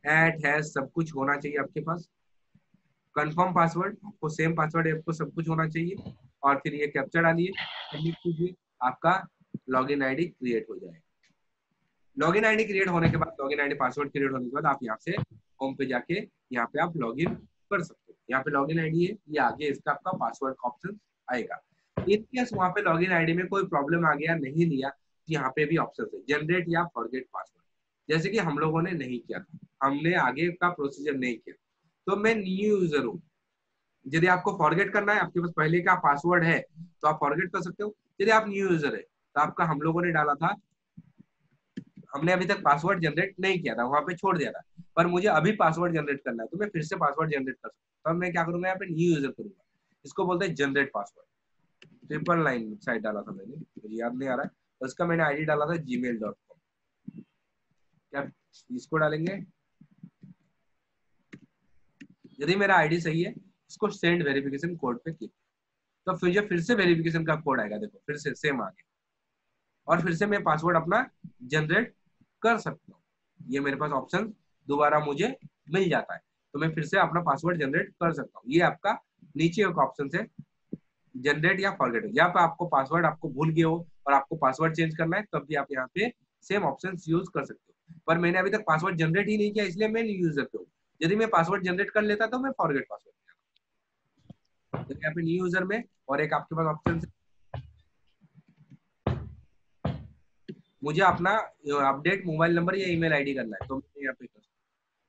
[SPEAKER 1] एट हैज़ सब कुछ होना चाहिए आपके पास। कंफर्म पासवर्ड आपको सेम पासवर्ड आपको सब कुछ होना चाहिए। और फिर ये कैप्चर डालिए आपका लॉगिन आईडी क्रिएट हो जाएगा लॉगिन आईडी क्रिएट होने के बाद लॉगिन आईडी पासवर्ड क्रिएट होने के बाद आप यहाँ से होम पे जाके यहाँ पे आप लॉगिन कर सकते हो। यहाँ पे लॉगिन आईडी है, ये आगे इसका आपका पासवर्ड ऑप्शन आएगा। इन केस वहाँ पे लॉगिन आईडी में कोई प्रॉब्लम आ गया, नहीं लिया यहाँ पे भी ऑप्शन है। जनरेट या फॉरगेट पासवर्ड जैसे कि हम लोगों ने नहीं किया था। हमने आगे का प्रोसीजर नहीं किया। तो मैं न्यू यूज़र हूँ। यदि आपको फॉरगेट करना है, आपके पास पहले का पासवर्ड है तो आप फॉरगेट कर सकते हो। यदि आप न्यू यूज़र है तो आपका हम लोगों ने डाला था, हमने अभी तक पासवर्ड जनरेट नहीं किया था, वहाँ पे छोड़ दिया था। पर मुझे अभी पासवर्ड जनरेट करना है तो मैं फिर से पासवर्ड जनरेट कर सकता हूँ। तो मैं क्या करूँगा, यहाँ पे न्यू यूज़र करूँगा। इसको बोलते हैं generate password triple line side डाला था मैंने, मुझे याद नहीं आ रहा है। उसका मैंने आईडी डाला था जी मेल डॉट कॉम क्या इसको डालेंगे? यदि मेरा आईडी सही है, इसको सेंड वेरिफिकेशन कोड पे क्लिक तो फिर जो फिर से वेरिफिकेशन का कोड आएगा, देखो, फिर से सेम आ गया। और फिर से मैं पासवर्ड अपना जनरेट कर सकता हूँ। ये मेरे पास ऑप्शन दोबारा मुझे मिल जाता है। तो मैं फिर से अपना पासवर्ड जनरेट कर सकता हूँ। ये आपका नीचे एक ऑप्शन है जनरेट या फॉरगेट या पे आपको पासवर्ड आपको भूल गए हो और आपको पासवर्ड चेंज करना है, तब भी आप यहाँ पे सेम ऑप्शन यूज़ कर सकते हो। पर मैंने अभी तक पासवर्ड जनरेट ही नहीं किया, इसलिए मैं यूज़र पे हूँ। यदि मैं पासवर्ड जनरेट कर लेता तो मैं फॉरगेट पासवर्ड यहाँ पे न्यू यूज़र में, और एक आपके पास ऑप्शन मुझे अपना अपडेट मोबाइल नंबर या ईमेल आईडी करना है तो मैं यहाँ पे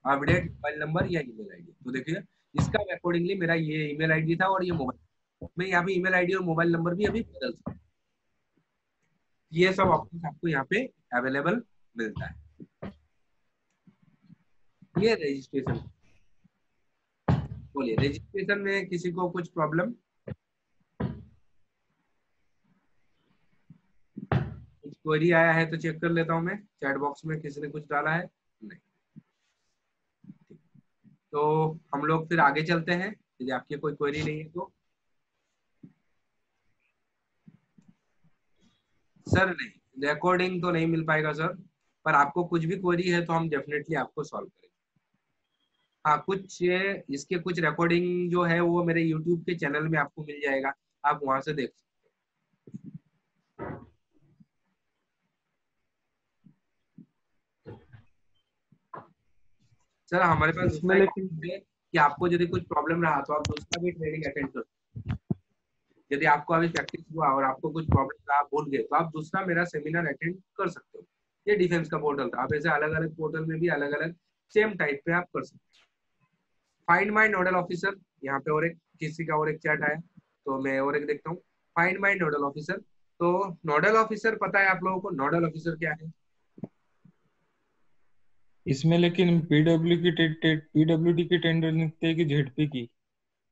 [SPEAKER 1] अपडेट मोबाइल नंबर या ईमेल आईडी तो देखिए, इसका अकॉर्डिंगली मेरा ये ईमेल आईडी था और ये मोबाइल मैं यहाँ पे ईमेल आईडी और मोबाइल नंबर भी अभी बदल सकता हूँ। ये सब ऑप्शन आपको यहाँ पे अवेलेबल मिलता है। ये रजिस्ट्रेशन बोलिए रजिस्ट्रेशन में किसी को कुछ प्रॉब्लम कुछ क्वेरी आया है तो चेक कर लेता हूँ मैं। चैट बॉक्स में किसी ने कुछ डाला है? नहीं। तो हम लोग फिर आगे चलते हैं। यदि आपकी कोई क्वेरी नहीं है तो सर नहीं रिकॉर्डिंग तो नहीं मिल पाएगा सर। पर आपको कुछ भी क्वेरी है तो हम डेफिनेटली आपको सॉल्व करेंगे। हाँ कुछ इसके कुछ रिकॉर्डिंग जो है वो मेरे यूट्यूब के चैनल में आपको मिल जाएगा। आप वहाँ से देख सकते हैं। सर हमारे पास
[SPEAKER 4] इसमें लेकिन
[SPEAKER 1] कि आपको यदि कुछ प्रॉब्लम रहा तो आप दूसरा भी ट्रेनिंग अटेंड कर सकते हैं। यदि आपको अभी प्रैक्टिस हुआ और आपको कुछ प्रॉब्लम रहा भूल गए तो आप दूसरा मेरा सेमिनार अटेंड कर सकते हो। ये डिफेंस का पोर्टल था। आप ऐसे अलग अलग पोर्टल में भी अलग अलग सेम टाइप पे आप कर सकते हैं। फाइंड माई नोडल ऑफिसर यहाँ पे और एक किसी का और एक चैट आया तो मैं और एक देखता हूँ। फाइंड माई नोडल ऑफिसर तो नोडल ऑफिसर पता है आप लोगों को नोडल ऑफिसर क्या है?
[SPEAKER 4] इसमें लेकिन पीडब्ल्यू की पीडब्ल्यूडी की टेंडर निकलते हैं कि जेडपी की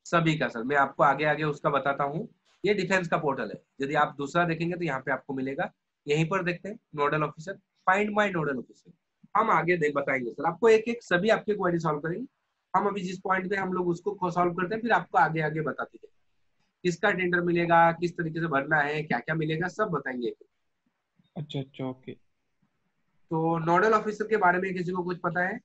[SPEAKER 1] सभी का सर। मैं आपको आगे आगे उसका बताता हूँ। ये डिफेंस का पोर्टल है। यदि आप दूसरा देखेंगे तो यहाँ पे आपको मिलेगा। यहीं पर देखते हैं nodal officer find my nodal officer हम आगे देख बताएँगे सर। आपको एक एक सभी आपके क्वेरी सॉल्व करेंगे। हम अभी जिस पॉइंट पे हम लोग उसको सॉल्व करते हैं फिर आपको आगे आगे बताते जाए किसका टेंडर मिलेगा किस तरीके से भरना है क्या क्या मिलेगा सब बताएँगे।
[SPEAKER 4] अच्छा अच्छा ओके
[SPEAKER 1] तो नोडल ऑफिसर के बारे में किसी को कुछ पता है?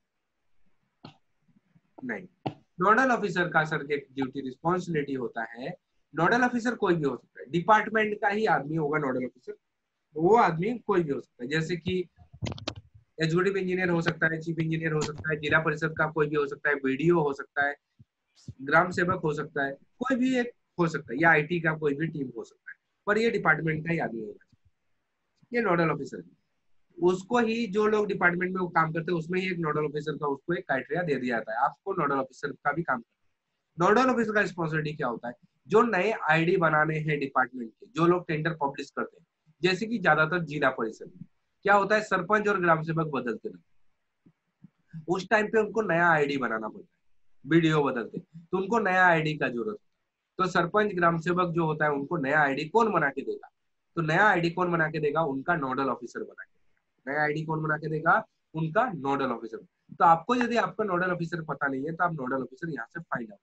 [SPEAKER 1] नहीं। नोडल ऑफिसर का सर एक ड्यूटी रिस्पॉन्सिबिलिटी होता है नोडल ऑफिसर कोई भी हो सकता है। डिपार्टमेंट का ही आदमी होगा नोडल ऑफिसर। वो आदमी कोई भी हो सकता है। जैसे कि एग्जीक्यूटिव इंजीनियर हो सकता है, चीफ इंजीनियर हो सकता है, जिला परिषद का कोई भी हो सकता है, बीडीओ हो सकता है, ग्राम सेवक हो सकता है, कोई भी एक हो सकता है, या आईटी का कोई भी टीम हो सकता है। पर ये डिपार्टमेंट का ही आदमी होगा ये नोडल ऑफिसर। उसको ही जो लोग डिपार्टमेंट में काम करते हैं, उसमें ही एक नोडल ऑफिसर का उसको एक क्राइटेरिया दे दिया जाता है। आपको नोडल ऑफिसर का भी काम करना नोडल ऑफिसर का रिस्पॉन्सिबिलिटी क्या होता है? जो नए आईडी बनाने हैं डिपार्टमेंट के, जो लोग टेंडर पब्लिश करते हैं, जैसे कि ज़्यादातर जिला परिषद क्या होता है, सरपंच और ग्राम सेवक बदलते रहते उस टाइम पे उनको नया आईडी बनाना पड़ता है वीडियो बदलते तो उनको नया आईडी का ज़रूरत तो सरपंच, ग्राम सेवक जो होता है, उनको नया आईडी कौन बना के देगा? तो नया आईडी कौन बना के देगा? उनका नोडल ऑफिसर बना के नया आईडी कौन बना के देगा? उनका नोडल ऑफिसर तो आपको यदि आपका नोडल ऑफिसर पता नहीं है तो आप नोडल ऑफिसर यहाँ से फाइंड आउट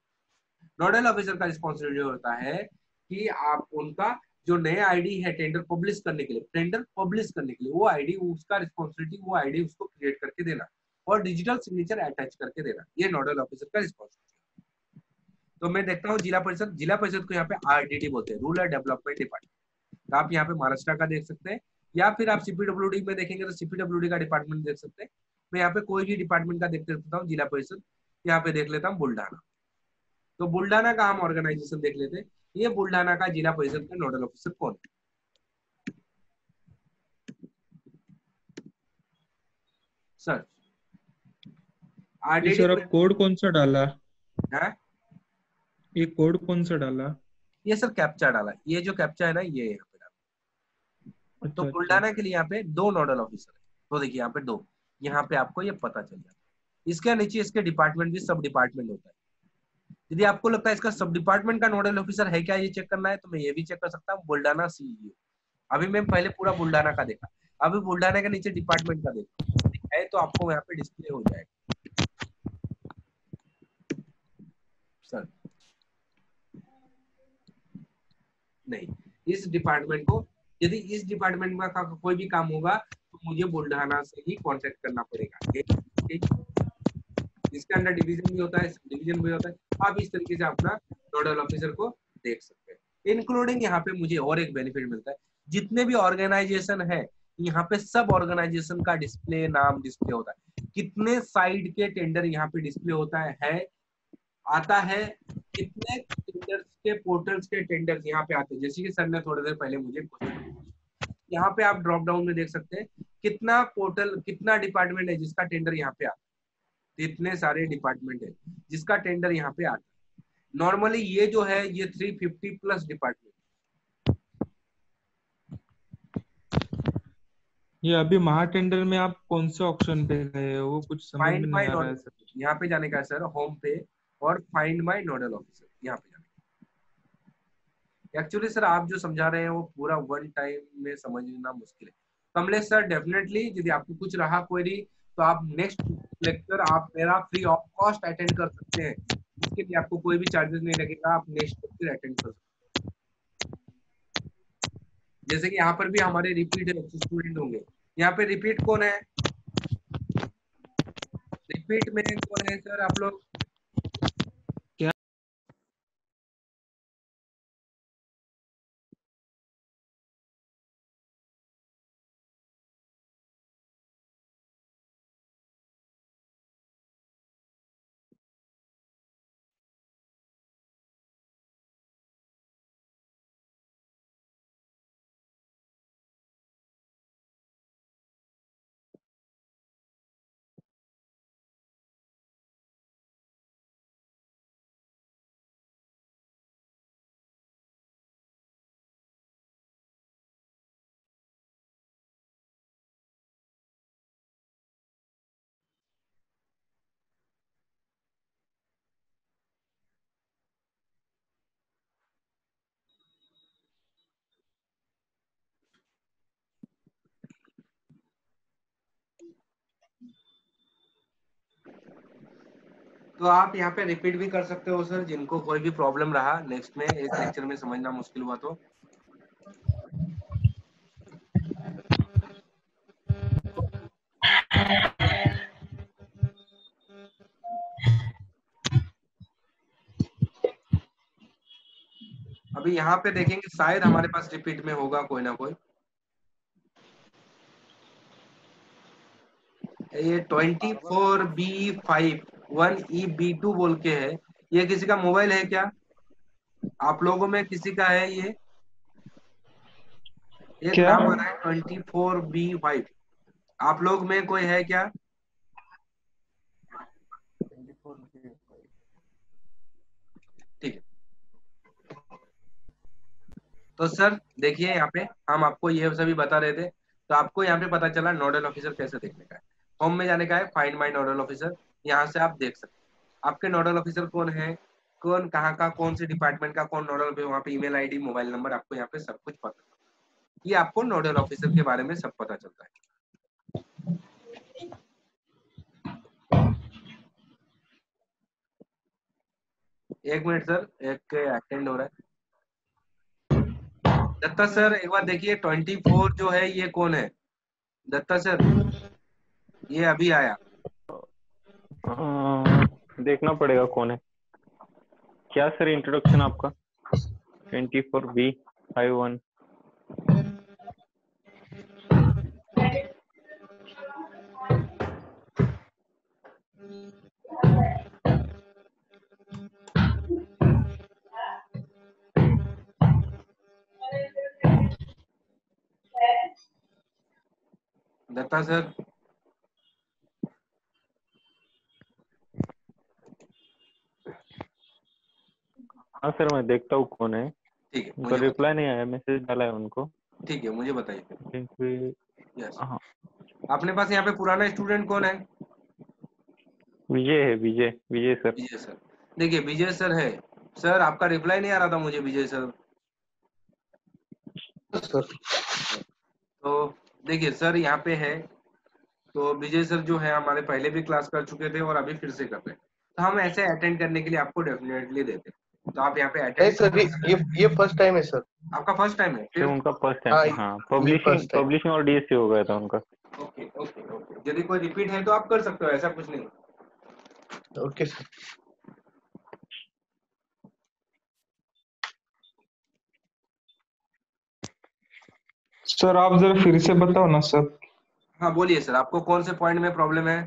[SPEAKER 1] नोडल ऑफिसर का रिस्पॉन्सिबिलिटी होता है कि आप उनका जो नया आईडी है टेंडर पब्लिश करने के लिए टेंडर पब्लिश करने के लिए, वो आईडी उसका रिस्पॉन्सिबिलिटी वो आईडी उसको क्रिएट करके देना और डिजिटल सिग्नेचर अटैच करके देना, ये नोडल ऑफिसर का रिस्पॉन्सिबिलिटी तो मैं देखता हूँ जिला परिषद जिला परिषद को यहाँ पे आरडीडी बोलते हैं रूरल डेवलपमेंट डिपार्टमेंट आप यहाँ पे महाराष्ट्र का देख सकते हैं, या फिर आप सीपीडब्ल्यूडी में देखेंगे तो सीपीडब्ल्यूडी का डिपार्टमेंट देख सकते हैं। मैं यहाँ पे कोई भी डिपार्टमेंट का देख सकता हूँ, जिला परिषद, यहाँ पे देख लेता हूँ बुल्डाना तो बुल्डाना का हम ऑर्गेनाइजेशन देख लेते हैं। ये बुल्डाना का जिला परिषद का नोडल ऑफिसर कौन? है सर
[SPEAKER 4] सर कोड कौन सा डाला?
[SPEAKER 1] है?
[SPEAKER 4] ये कोड कौन सा डाला?
[SPEAKER 1] ये सर कैप्चा डाला। ये जो कैप्चा है ना ये यहाँ पे डाला। तो बुल्डाना के लिए यहाँ पे दो नोडल ऑफिसर है। तो देखिए यहाँ पे दो। यहाँ पे आपको ये पता चल जाता है। इसके नीचे इसके डिपार्टमेंट भी सब डिपार्टमेंट होता है। यदि आपको लगता है इसका सब डिपार्टमेंट का नोडल ऑफिसर है क्या ये चेक करना है तो मैं ये भी चेक कर सकता हूँ बुल्डाना सीईओ अभी मैं पहले पूरा बुल्डाना का देखा, अभी बुल्डाना के नीचे डिपार्टमेंट का देखा। है तो आपको यहाँ पे डिस्प्ले हो जाएगा। सर नहीं, इस डिपार्टमेंट को, यदि इस डिपार्टमेंट में का कोई भी काम होगा तो मुझे बुल्ढाना से ही कांटेक्ट करना पड़ेगा इसके अंदर डिवीज़न भी होता है डिवीज़न भी होता है। आप इस तरीके से अपना नोडल ऑफिसर को देख सकते हैं। इंक्लूडिंग यहाँ पे मुझे और एक बेनिफिट मिलता है। जितने भी ऑर्गेनाइजेशन है यहाँ पे सब ऑर्गेनाइजेशन का डिस्प्ले नाम डिस्प्ले होता है। कितने साइड के टेंडर यहाँ पे डिस्प्ले होता है, है आता है कितने टेंडर्स के पोर्टल्स के टेंडर्स यहाँ पे आते हैं। जैसे कि सर ने थोड़ी देर पहले मुझे यहाँ पे आप ड्रॉप डाउन में देख सकते हैं कितना पोर्टल कितना डिपार्टमेंट है जिसका टेंडर यहाँ पे आता है। इतने सारे डिपार्टमेंट है जिसका टेंडर यहाँ पे आता है। नॉर्मली ये जो है ये 350 प्लस डिपार्टमेंट
[SPEAKER 4] ये अभी महा टेंडर में आप कौन से ऑप्शन पे गए हो? वो कुछ समझ में
[SPEAKER 1] फाइंड
[SPEAKER 4] नहीं
[SPEAKER 1] माई
[SPEAKER 4] आ रहा है
[SPEAKER 1] नोडल
[SPEAKER 4] सर
[SPEAKER 1] यहाँ पे जाने का है सर होम पे और फाइंड माई नोडल ऑफिसर यहाँ पे जाने एक्चुअली सर आप जो समझा रहे हैं वो पूरा वन टाइम में समझना मुश्किल है। कमलेश सर डेफिनेटली यदि आपको कुछ रहा क्वेरी तो आप नेक्स्ट लेक्चर आप मेरा फ्री ऑफ़ कॉस्ट अटेंड कर सकते हैं। इसके लिए आपको कोई भी चार्जेस नहीं लगेगा, आप नेक्स्ट लेक्चर अटेंड कर सकते हैं। जैसे कि यहाँ पर भी हमारे रिपीट स्टूडेंट होंगे। यहाँ पे रिपीट कौन है? रिपीट में कौन है सर आप लोग? तो आप यहाँ पे रिपीट भी कर सकते हो सर जिनको कोई भी प्रॉब्लम रहा नेक्स्ट में इस लेक्चर में समझना मुश्किल हुआ तो। अभी यहाँ पे देखेंगे, शायद हमारे पास रिपीट में होगा कोई ना कोई। ये twenty four B five one E B two बोल के है। ये किसी का मोबाइल है क्या? आप लोगों में किसी का है ये? एक
[SPEAKER 4] क्या?
[SPEAKER 1] नाम रहा है ट्वेंटी फोर बी फाइव आप लोग में कोई है क्या? ठीक तो सर देखिए यहाँ पे हम आपको ये सभी बता रहे थे। तो आपको यहाँ पे पता चला नोडल ऑफिसर कैसे देखने का है। होम में जाने का है फाइंड माई नोडल ऑफिसर यहाँ से आप देख सकते आपके नोडल ऑफिसर कौन है? कौन, कहाँ का, कौन से डिपार्टमेंट का, कौन नोडल वहाँ पे ईमेल आईडी मोबाइल नंबर आपको यहाँ पे सब कुछ पता ये आपको नोडल ऑफिसर के बारे में सब पता चलता है। एक मिनट सर, एक अटेंड हो रहा है। दत्ता सर, एक बार देखिए ट्वेंटी फोर जो है, ये कौन है? दत्ता सर, ये अभी आया।
[SPEAKER 2] देखना पड़ेगा कौन है। क्या सर इंट्रोडक्शन आपका? Twenty four B five one
[SPEAKER 1] Datta sir
[SPEAKER 2] हाँ सर मैं देखता हूँ कौन है।
[SPEAKER 1] ठीक है
[SPEAKER 2] उनका
[SPEAKER 1] मुझे
[SPEAKER 2] रिप्लाई नहीं आया मैसेज डाला है उनको।
[SPEAKER 1] ठीक है मुझे बताइए।
[SPEAKER 2] क्योंकि
[SPEAKER 1] यस
[SPEAKER 2] हाँ।
[SPEAKER 1] अपने पास यहाँ पे पुराना स्टूडेंट कौन है?
[SPEAKER 2] विजय है विजय विजय सर।
[SPEAKER 1] विजय सर। देखिए विजय सर है। सर आपका रिप्लाई नहीं आ रहा था मुझे विजय सर। तो देखिए सर यहाँ पे है। तो विजय सर जो है हमारे पहले भी क्लास कर चुके थे और अभी फिर से कर रहे हैं। तो हम ऐसे अटेंड करने के लिए आपको डेफिनेटली देते हैं। तो आप यहाँ पे
[SPEAKER 5] नहीं
[SPEAKER 1] अटेंड
[SPEAKER 5] सर ये ये फ़र्स्ट टाइम है सर।
[SPEAKER 1] आपका फ़र्स्ट टाइम है?
[SPEAKER 2] उनका फ़र्स्ट
[SPEAKER 5] हाँ,
[SPEAKER 2] टाइम हाँ। पब्लिशिंग पब्लिशिंग और डीएससी हो गया था उनका।
[SPEAKER 1] Okay okay okay. यदि कोई रिपीट है तो आप कर सकते हो ऐसा कुछ नहीं।
[SPEAKER 5] Okay sir.
[SPEAKER 4] सर आप जरा फिर से बताओ ना सर।
[SPEAKER 1] हाँ बोलिए सर। आपको कौन से पॉइंट में प्रॉब्लम है?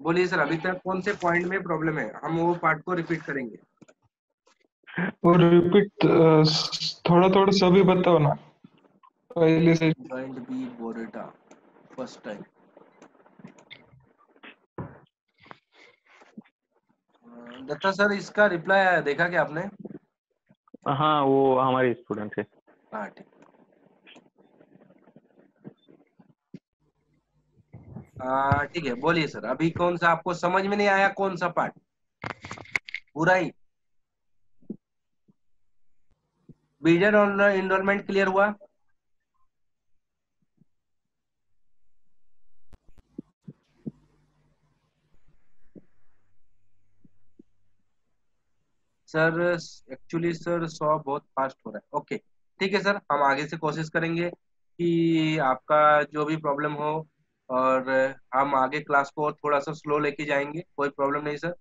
[SPEAKER 1] बोलिए सर अभी तक कौन से पॉइंट में प्रॉब्लम है? हम वो पार्ट को रिपीट करेंगे।
[SPEAKER 4] और रिपीट थोड़ा थोड़ा सभी बताओ ना। पहले से।
[SPEAKER 1] जॉइंट बी बोरेटा फ़र्स्ट टाइम दत्ता सर इसका रिप्लाई आया देखा क्या आपने?
[SPEAKER 2] हाँ वो हमारे स्टूडेंट है
[SPEAKER 1] हाँ ठीक। ठीक है, बोलिए सर, अभी कौन सा आपको समझ में नहीं आया कौन सा पार्ट? पूरा ही बीजन और इनरोलमेंट क्लियर हुआ? सर एक्चुअली सर, सौ बहुत फास्ट हो रहा है। ओके ठीक है सर, हम आगे से कोशिश करेंगे कि आपका जो भी प्रॉब्लम हो और हम आगे क्लास को थोड़ा सा स्लो लेके जाएँगे कोई प्रॉब्लम नहीं सर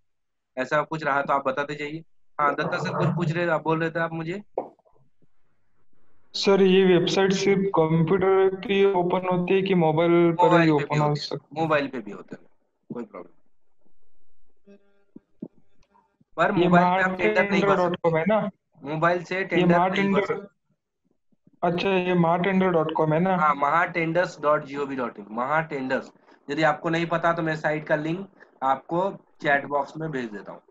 [SPEAKER 1] ऐसा कुछ रहा तो आप बताते जाइए। हाँ दत्ता सर कुछ पूछ रहे आप बोल रहे थे आप मुझे?
[SPEAKER 4] सर ये वेबसाइट सिर्फ़ कंप्यूटर पे ओपन होती है कि मोबाइल पर भी ओपन हो
[SPEAKER 1] हैं।
[SPEAKER 4] सकती
[SPEAKER 1] मोबाइल पे भी होते हैं कोई प्रॉब्लम पर मोबाइल पे टेंडर नहीं भर सकते।
[SPEAKER 4] है ना?
[SPEAKER 1] मोबाइल से टेंडर नहीं भर सकते।
[SPEAKER 4] अच्छा ये मार्ट टेंडर डॉट कॉम है ना?
[SPEAKER 1] हाँ Maha tenders dot G O V dot in Maha tenders यदि आपको नहीं पता तो मैं साइट का लिंक आपको चैट बॉक्स में भेज देता हूँ।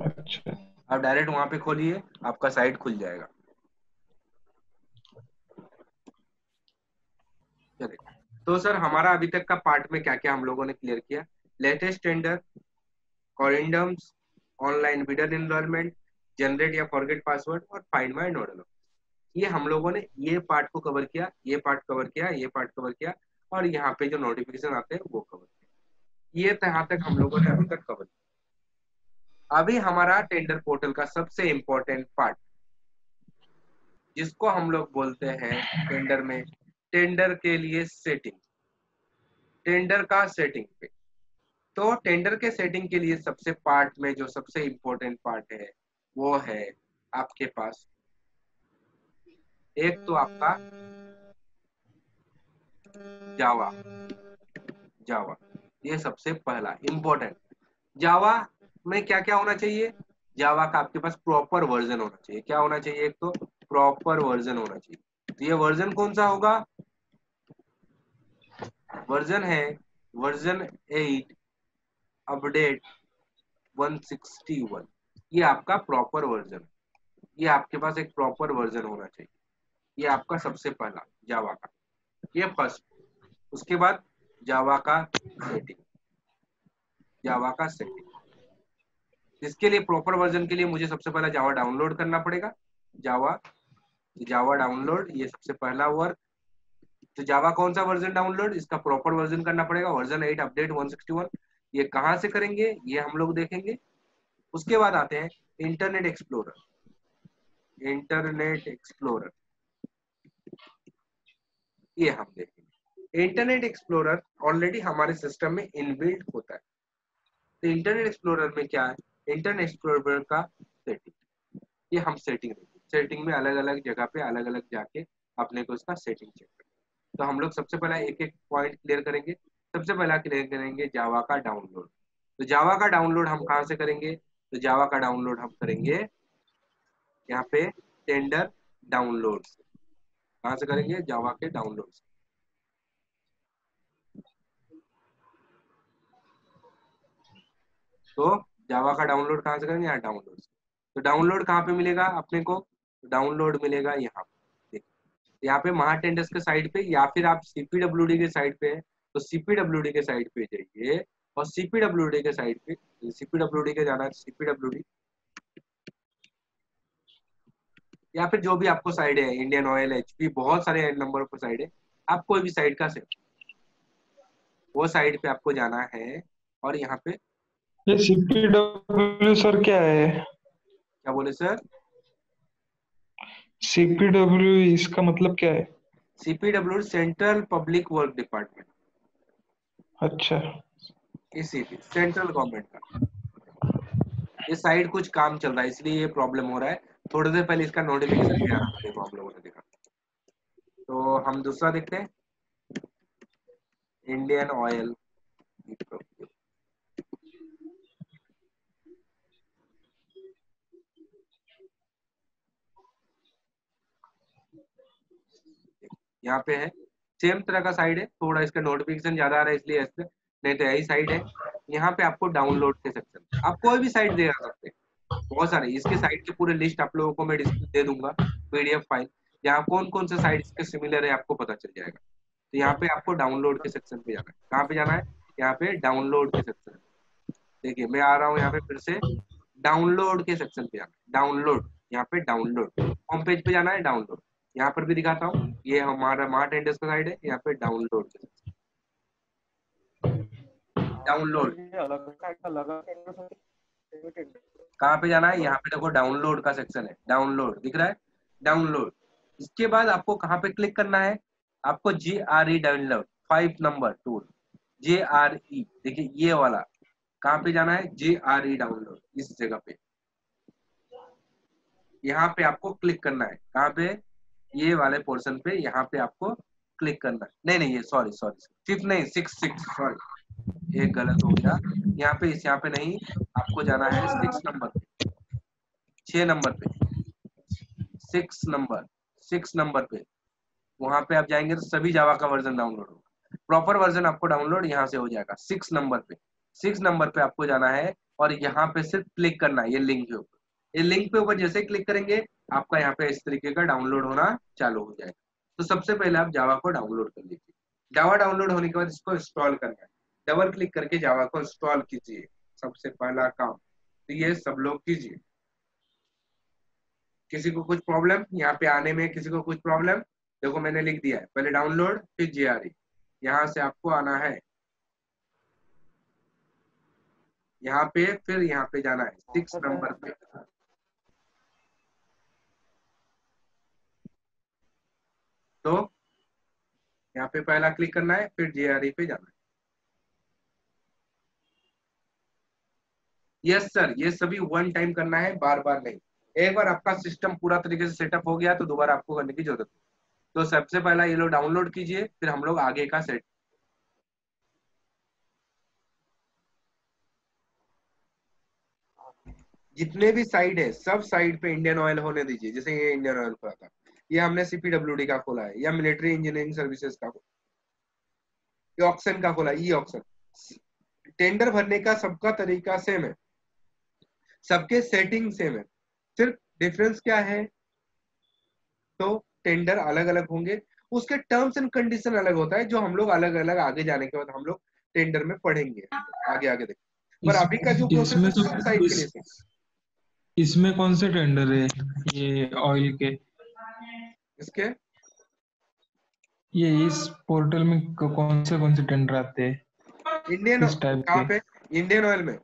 [SPEAKER 4] अच्छा।
[SPEAKER 1] आप डायरेक्ट वहाँ पे खोलिए आपका साइट खुल जाएगा। चलिए। तो सर हमारा अभी तक का पार्ट में क्या क्या हम लोगों ने क्लियर किया? Latest tender corrigendums online bidder enrollment generate या फॉरगेट पासवर्ड और फाइंड माई नोडल ये हम लोगों ने ये पार्ट को कवर किया, ये पार्ट कवर किया, ये पार्ट कवर किया, और यहाँ पे जो नोटिफिकेशन आते हैं वो कवर किया। ये यहाँ तक हम लोगों ने अभी तक कवर किया। अभी हमारा टेंडर पोर्टल का सबसे इम्पोर्टेंट पार्ट जिसको हम लोग बोलते हैं टेंडर में टेंडर के लिए सेटिंग टेंडर का सेटिंग पे। तो टेंडर के सेटिंग के लिए सबसे पार्ट में जो सबसे इम्पोर्टेंट पार्ट है वो है आपके पास। एक तो आपका जावा। जावा, ये सबसे पहला इम्पोर्टेंट जावा में क्या क्या होना चाहिए? जावा का आपके पास प्रॉपर वर्जन होना चाहिए। क्या होना चाहिए एक तो? प्रॉपर वर्जन होना चाहिए। तो ये वर्जन कौन सा होगा? वर्जन है वर्जन एट अपडेट 161 ये आपका प्रॉपर वर्जन ये आपके पास एक प्रॉपर वर्जन होना चाहिए। ये आपका सबसे पहला जावा का। ये फ़र्स्ट उसके बाद जावा का सेटिंग जावा का सेटिंग इसके लिए प्रॉपर वर्जन के लिए मुझे सबसे पहला जावा डाउनलोड करना पड़ेगा। जावा जावा डाउनलोड ये सबसे पहला वर्क तो जावा कौन सा वर्जन डाउनलोड इसका प्रॉपर वर्जन करना पड़ेगा। वर्जन 8 अपडेट 161 ये कहाँ से करेंगे? ये हम लोग देखेंगे। उसके बाद आते हैं इंटरनेट एक्सप्लोरर। Internet explorer. ये हम देखेंगे। इंटरनेट एक्सप्लोरर ऑलरेडी हमारे सिस्टम में इनबिल्ट होता है। तो इंटरनेट एक्सप्लोरर में क्या है? इंटरनेट एक्सप्लोरर का सेटिंग ये हम सेटिंग सेटिंग में अलग अलग जगह पे अलग अलग जाके अपने को इसका सेटिंग चेक करें तो हम लोग सबसे पहला एक एक पॉइंट क्लियर करेंगे। सबसे पहला क्लियर करेंगे जावा का डाउनलोड तो जावा का डाउनलोड हम कहाँ से करेंगे? तो जावा का डाउनलोड हम करेंगे। यहाँ पे टेंडर डाउनलोड कहाँ से करेंगे? जावा के डाउनलोड से तो जावा का डाउनलोड कहाँ से करेंगे? यहाँ डाउनलोड तो डाउनलोड कहाँ पे मिलेगा अपने को? डाउनलोड मिलेगा यहाँ पे। यहाँ पे महा टेंडर्स के साइड पे या फिर आप सीपीडब्ल्यूडी के साइड पे है तो सीपीडब्ल्यूडी के साइड पे जाइए। और सीपीडब्ल्यूडी के साइड पे सीपीडब्ल्यूडी के जाना है सीपीडब्ल्यूडी या फिर जो भी आपको साइड है इंडियन ऑयल एचपी बहुत सारे नंबर पर साइड है आप कोई भी साइड का से वो साइड पे आपको जाना है और यहाँ पे
[SPEAKER 4] ये सीपीडब्ल्यू सर क्या है?
[SPEAKER 1] क्या बोले सर
[SPEAKER 4] सीपीडब्ल्यू इसका मतलब क्या है?
[SPEAKER 1] CPW central public work department
[SPEAKER 4] अच्छा।
[SPEAKER 1] इसीलिए सेंट्रल गवर्नमेंट का। ये साइड कुछ काम चल रहा है, इसलिए ये प्रॉब्लम हो रहा है। थोड़ी देर पहले इसका नोटिफिकेशन भी आ रहा प्रॉब्लम होने देखा। तो हम दूसरा देखते हैं। इंडियन ऑयल यहाँ पे है। सेम तरह का साइड है, थोड़ा इसका नोटिफिकेशन ज़्यादा आ रहा है, इसलिए नहीं तो यही साइड है। यहाँ पे आपको डाउनलोड के सेक्शन आप कोई भी साइट दे सकते हैं। बहुत सारे। इसके साइट के पूरे लिस्ट आप लोगों को मैं दे दूँगा पीडीएफ फ़ाइल यहाँ कौन कौन से साइट इसके सिमिलर है, आपको पता चल जाएगा। तो यहाँ पे आपको डाउनलोड के सेक्शन पे जाना है। कहाँ पे जाना है? यहाँ पे डाउनलोड के सेक्शन देखिए, मैं आ रहा हूँ यहाँ पे फिर से। डाउनलोड के सेक्शन पे जाना है। डाउनलोड यहाँ पे डाउनलोड होम पेज पे जाना है डाउनलोड यहाँ पर भी दिखाता हूँ। ये हमारा मार्ट एंडस का साइड है। यहाँ पे डाउनलोड डाउनलोड कहाँ पे जाना है? यहाँ पे देखो डाउनलोड का सेक्शन है। डाउनलोड दिख रहा है? डाउनलोड इसके बाद आपको कहाँ पे क्लिक करना है? आपको G R E download five number tool J R E देखिए, ये वाला। कहाँ पे जाना है? जे आर ई डाउनलोड इस जगह पे। यहाँ पे आपको क्लिक करना है। कहाँ पे? ये वाले पोर्शन पे, यहाँ पे आपको क्लिक करना है। नहीं नहीं, ये सॉरी सॉरी फिफ्थ नहीं सिक्स सिक्स सॉरी ये गलत हो गया। यहाँ पे, इस यहाँ पे नहीं, आपको जाना है सिक्स नंबर पे। छह नंबर पे। सिक्स नंबर सिक्स नंबर पे। वहाँ पे आप जाएँगे तो सभी जावा का वर्जन डाउनलोड होगा। प्रॉपर वर्जन आपको डाउनलोड यहाँ से हो जाएगा सिक्स नंबर पे। सिक्स नंबर पे आपको जाना है और यहाँ पे सिर्फ़ क्लिक करना है, ये लिंक के ऊपर। ये लिंक पे ऊपर जैसे क्लिक करेंगे, आपका यहाँ पे इस तरीके का डाउनलोड होना चालू हो जाएगा। तो सबसे पहले आप जावा को डाउनलोड कर लीजिए। जावा डाउनलोड होने के बाद इसको इंस्टॉल करना है। डबल क्लिक करके जावा को इंस्टॉल कीजिए सबसे पहला काम। तो ये सब लोग कीजिए। किसी को कुछ प्रॉब्लम यहाँ पे आने में किसी को कुछ प्रॉब्लम देखो मैंने लिख दिया है। पहले डाउनलोड फिर जे जीआरई यहाँ से आपको आना है। यहाँ पे फिर यहाँ पे जाना है। सिक्स नंबर पे। तो यहाँ पे पहला क्लिक करना है फिर जीआरई पे जाना है। यस सर ये सभी वन टाइम करना है बार बार नहीं। एक बार आपका सिस्टम पूरा तरीके से सेटअप हो गया तो दोबारा आपको करने की ज़रूरत तो सबसे पहला ये लोग डाउनलोड कीजिए, फिर हम लोग आगे का सेट जितने भी साइड है, सब साइड पे इंडियन ऑयल होने दीजिए, जैसे ये इंडियन ऑयल खोला था। ये हमने सीपीडब्ल्यूडी का खोला है, या मिलिट्री इंजीनियरिंग सर्विसेज़ का ऑक्शन का खोला ई ऑक्शन टेंडर भरने का सबका तरीका सेम है। सबके सेटिंग सेम है। सिर्फ़ डिफरेंस क्या है? तो टेंडर अलग अलग होंगे। उसके टर्म्स एंड कंडीशन अलग होता है जो हम लोग अलग अलग आगे जाने के बाद हम लोग टेंडर में पढ़ेंगे। आगे आगे देखें। पर अभी का जो
[SPEAKER 4] इसमें
[SPEAKER 1] प्रोसेस
[SPEAKER 4] तो
[SPEAKER 1] साइड के लिए
[SPEAKER 4] इसमें कौन से टेंडर है? ये ऑयल के।
[SPEAKER 1] इसके?
[SPEAKER 4] ये इस पोर्टल में कौन से कौन से टेंडर आते हैं?
[SPEAKER 1] इंडियन कहाँ पे? इंडियन ऑयल में।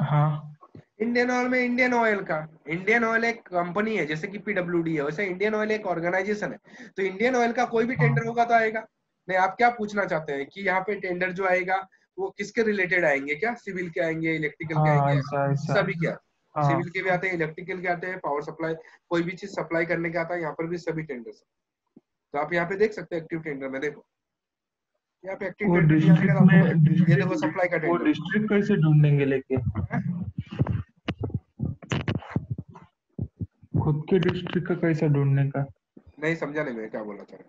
[SPEAKER 4] हाँ।
[SPEAKER 1] इंडियन ऑयल में इंडियन ऑयल का। इंडियन ऑयल एक कंपनी है जैसे कि पीडब्ल्यूडी है वैसे इंडियन ऑयल एक ऑर्गेनाइजेशन है। तो इंडियन ऑयल का कोई भी
[SPEAKER 4] हाँ।
[SPEAKER 1] टेंडर होगा तो आएगा। नहीं आप क्या पूछना चाहते हैं कि यहाँ पे टेंडर जो आएगा वो किसके रिलेटेड आएँगे क्या? सिविल के आएँगे इलेक्ट्रिकल के
[SPEAKER 4] हाँ
[SPEAKER 1] आएँगे? सभी के।
[SPEAKER 4] हाँ।
[SPEAKER 1] सिविल के भी आते हैं इलेक्ट्रिकल के आते हैं पावर सप्लाई कोई भी चीज़ सप्लाई करने के आता है यहाँ पर भी सभी टेंडर्स तो आप यहाँ पे देख सकते हैं एक्टिव टेंडर में देखो। यहाँ पे एक्टिव टेंडर
[SPEAKER 4] में
[SPEAKER 1] ये देखो सप्लाई का टेंडर
[SPEAKER 4] डिस्ट्रिक्ट कैसे ढूंढेंगे लेके? खुद के डिस्ट्रिक्ट का कैसे ढूँढने का?
[SPEAKER 1] नहीं समझा नहीं मैं क्या बोला रहा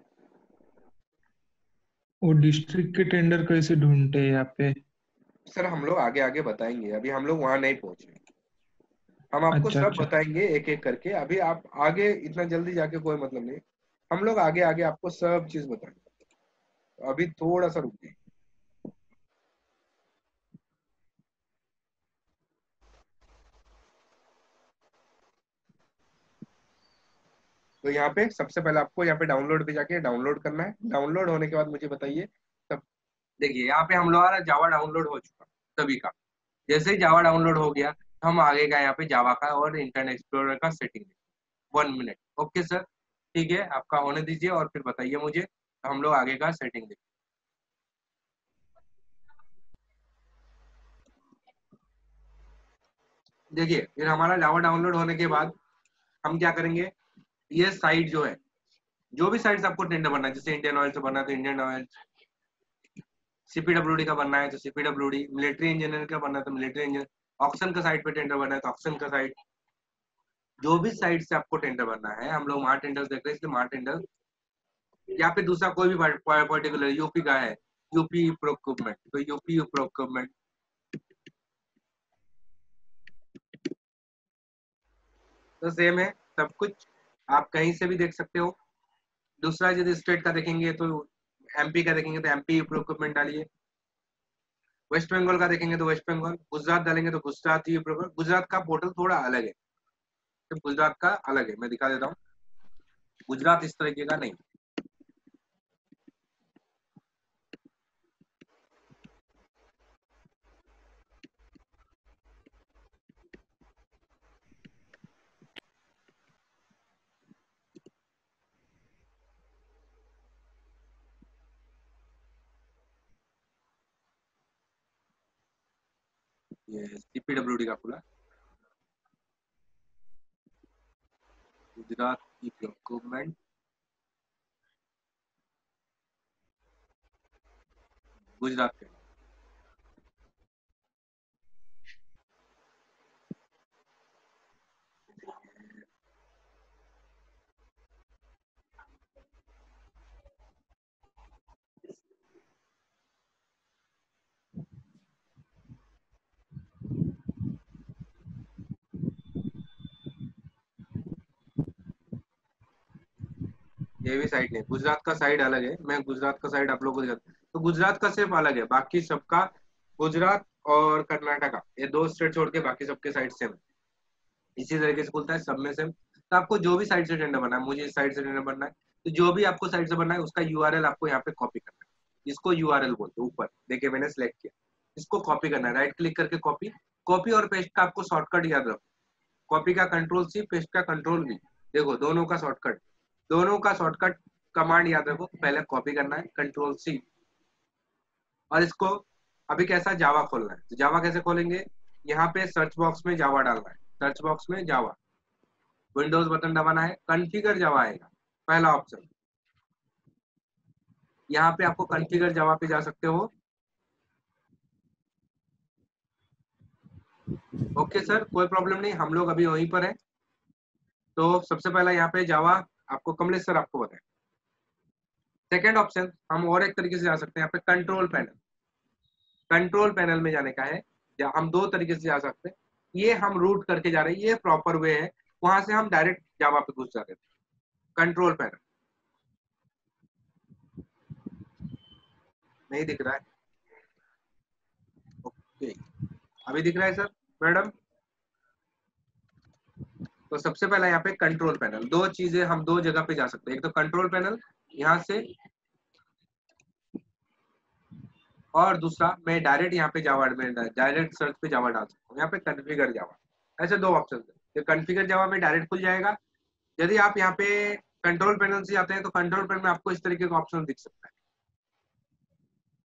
[SPEAKER 4] वो डिस्ट्रिक्ट के टेंडर कैसे ढूंढते हैं यहाँ पे?
[SPEAKER 1] सर हम लोग आगे आगे बताएँगे। अभी हम लोग वहाँ नहीं पहुँचे। हम आपको
[SPEAKER 4] अच्छा
[SPEAKER 1] सब
[SPEAKER 4] अच्छा।
[SPEAKER 1] बताएँगे एक एक करके। अभी आप आगे इतना जल्दी जाके कोई मतलब नहीं। हम लोग आगे आगे आपको सब चीज़ बताएँगे। अभी थोड़ा सा रुकिए। तो यहाँ पे सबसे पहले आपको यहाँ पे डाउनलोड पे जाके डाउनलोड करना है। डाउनलोड होने के बाद मुझे बताइए तब देखिए, यहाँ पे हम लोग जावा डाउनलोड हो चुका, सभी का। जैसे ही जावा डाउनलोड हो गया तो हम आगे का यहाँ पे जावा का और इंटरनेट एक्सप्लोरर का setting one minute okay sir ठीक है, आपका होने दीजिए और फिर बताइए मुझे तो हम लोग आगे का सेटिंग देखें देखिए, फिर हमारा जावा डाउनलोड होने के बाद हम क्या करेंगे? ये साइड जो है, जो भी साइट्स आपको टेंडर बनना है, जैसे इंडियन ऑयल से बनना है तो इंडियन ऑयल सीपीडब्ल्यूडी का बनना है तो सीपीडब्ल्यूडी मिलिट्री इंजीनियर का बनना है तो मिलिट्री इंजीनियर ऑक्शन का साइड पे टेंडर बनना है तो ऑक्शन का साइड जो भी साइड से आपको टेंडर बनना है, हम लोग वहाँ टेंडर देख रहे हैं, इसलिए वहाँ टेंडर या फिर दूसरा कोई भी पर्टिकुलर यूपी का है यूपी प्रोक्यूरमेंट तो यूपी प्रोक्यूरमेंट तो सेम है, सब कुछ. आप कहीं से भी देख सकते हो। दूसरा यदि स्टेट का देखेंगे तो एमपी का देखेंगे तो एमपी इक्विपमेंट डालिए। वेस्ट बंगाल का देखेंगे तो वेस्ट बंगाल गुजरात डालेंगे तो गुजरात ही गुजरात का पोर्टल थोड़ा अलग है। गुजरात का अलग है, मैं दिखा देता हूँ। गुजरात इस तरीके का नहीं ये सीपीडब्ल्यूडी का खुला गुजरात की प्रोक्यूमेंट गुजरात के ये भी साइड नहीं, गुजरात का साइड अलग है, मैं गुजरात का साइड आप लोगों को तो गुजरात का सिर्फ़ अलग है, बाकी सबका गुजरात और कर्नाटका ये दो स्टेट छोड़ के बाकी सबके साइड सेम है। इसी तरीके से खुलता है, सब में सेम तो आपको जो भी साइड से टेंडर बनना है, मुझे इस साइड से टेंडर बनना है तो जो भी आपको साइड से बनना है, उसका यूआरएल आपको यहाँ पे कॉपी करना है। इसको यूआरएल बोलते हैं, ऊपर। देखिए, मैंने सेलेक्ट किया। इसको कॉपी करना है राइट क्लिक करके कॉपी कॉपी और पेस्ट का आपको शॉर्टकट याद रखो। कॉपी का कंट्रोल सी पेस्ट का कंट्रोल बी देखो, दोनों का शॉर्टकट दोनों का शॉर्टकट कमांड याद रखो, पहले कॉपी करना है कंट्रोल सी और इसको अभी कैसा जावा खोलना है? तो जावा कैसे खोलेंगे? यहाँ पे सर्च बॉक्स में जावा डालना है। सर्च बॉक्स में जावा विंडोज़ बटन दबाना है कॉन्फ़िगर जावा आएगा। पहला ऑप्शन यहाँ पे आपको कॉन्फ़िगर जावा पे जा सकते हो। ओके सर कोई प्रॉब्लम नहीं, हम लोग अभी वहीं पर है। तो सबसे पहला यहाँ पे जावा आपको कमलेश सर आपको बताए। सेकेंड ऑप्शन हम और एक तरीके से जा सकते हैं यहाँ पे कंट्रोल पैनल कंट्रोल पैनल में जाने का है, या हम दो तरीके से जा सकते हैं। ये हम रूट करके जा रहे हैं, ये प्रॉपर वे है। वहाँ से हम डायरेक्ट जावा पे घुस जाते थे कंट्रोल पैनल नहीं दिख रहा है। ओके अभी दिख रहा है सर? मैडम? तो सबसे पहला यहाँ पे कंट्रोल पैनल दो चीज़ें हम दो जगह पे जा सकते हैं। एक तो कंट्रोल पैनल यहाँ से, और दूसरा मैं डायरेक्ट यहाँ पे जावा में डायरेक्ट सर्च पे जावा डाल सकता हूँ। यहाँ पे कन्फिगर जावा ऐसे दो ऑप्शन है। कन्फिगर जावा में डायरेक्ट खुल जाएगा। यदि आप यहाँ पे कंट्रोल पैनल से जाते हैं तो कंट्रोल पैनल में आपको इस तरीके का ऑप्शन दिख सकता है।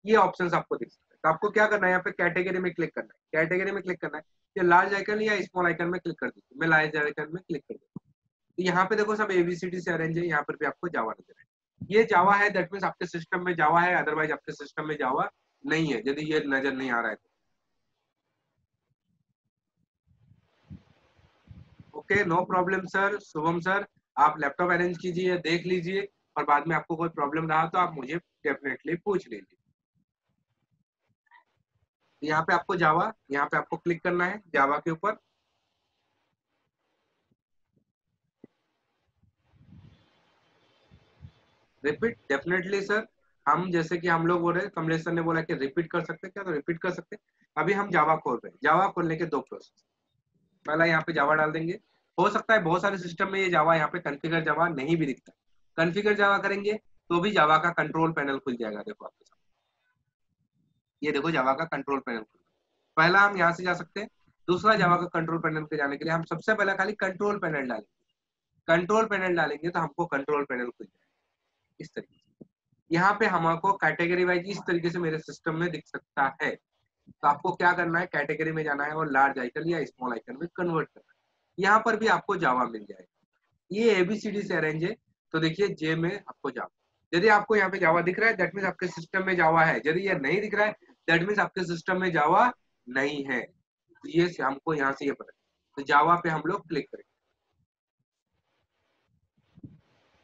[SPEAKER 1] ये ऑप्शन आपको दिख सकता है। तो आपको क्या करना है? यहाँ पे कैटेगरी में क्लिक करना है। कैटेगरी में क्लिक करना है। या लार्ज आइकन या स्मॉल आइकन में क्लिक कर दीजिए। मैं लार्ज आइकन में क्लिक कर देता तो यहाँ पे देखो सब एबीसीडी से अरेंज है यहाँ पर भी आपको जावा नज़र है ये जावा है दैट मीन आपके सिस्टम में जावा है अदरवाइज़ आपके सिस्टम में जावा नहीं है। यदि ये नज़र नहीं आ रहा है तो। Okay no problem sir Shubham sir आप लैपटॉप अरेंज कीजिए, देख लीजिए, और बाद में आपको कोई प्रॉब्लम रहा तो आप मुझे डेफिनेटली पूछ लीजिए। यहाँ पे आपको जावा यहाँ पे आपको क्लिक करना है जावा के ऊपर। रिपीट डेफिनेटली सर हम जैसे कि हम लोग बोल रहे हैं, कमलेश सर ने बोला कि रिपीट कर सकते क्या तो रिपीट कर सकते अभी हम जावा खोल रहे हैं। जावा खोलने के दो प्रोसेस पहला यहाँ पे जावा डाल देंगे। हो सकता है बहुत सारे सिस्टम में ये जावा यहाँ पे कन्फिगर जावा नहीं भी दिखता। कन्फिगर जावा करेंगे तो भी जावा का कंट्रोल पैनल खुल जाएगा, देखो आपके ये देखो जावा का कंट्रोल पैनल पहला हम यहाँ से जा सकते हैं दूसरा जावा का कंट्रोल पैनल पे जाने के लिए हम सबसे पहले खाली कंट्रोल पैनल डालेंगे। कंट्रोल पैनल डालेंगे तो हमको कंट्रोल पैनल खुल जाएगा। इस तरीके से। यहाँ पे हमको कैटेगरी वाइज इस तरीके से मेरे सिस्टम में दिख सकता है। तो आपको क्या करना है कैटेगरी में जाना है और लार्ज आइकन या स्मॉल आइकन में कन्वर्ट करना है। यहाँ पर भी आपको जावा मिल जाएगा। ये एबीसीडी से अरेंज है। तो देखिए जे में आपको जावा यदि आपको यहाँ पे जावा दिख रहा है दैट मीन्स आपके सिस्टम में जावा है। यदि ये नहीं दिख रहा है दैट मीन्स आपके सिस्टम में जावा नहीं है। तो ये हमको यहाँ से ये पता तो जावा पे हम लोग क्लिक करेंगे।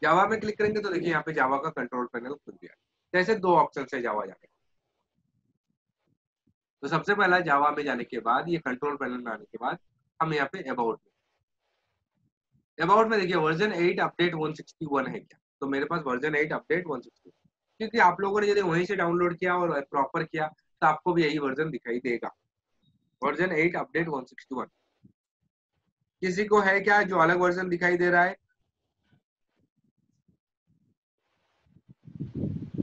[SPEAKER 1] जावा में क्लिक करेंगे तो देखिए यहाँ पे जावा का कंट्रोल पैनल खुल गया। जैसे दो ऑप्शन है जावा जाने तो सबसे पहला जावा में जाने के बाद, ये कंट्रोल पैनल में आने के बाद, हम यहाँ पे अबाउट में। अबाउट में देखिए वर्जन 8 अपडेट 161 है क्या? तो मेरे पास वर्जन 8 अपडेट 161 क्योंकि आप लोगों ने यदि वहीं से डाउनलोड किया और प्रॉपर किया तो आपको भी यही वर्जन दिखाई देगा। वर्जन 8 अपडेट 161 किसी को है क्या जो अलग वर्जन दिखाई दे रहा है?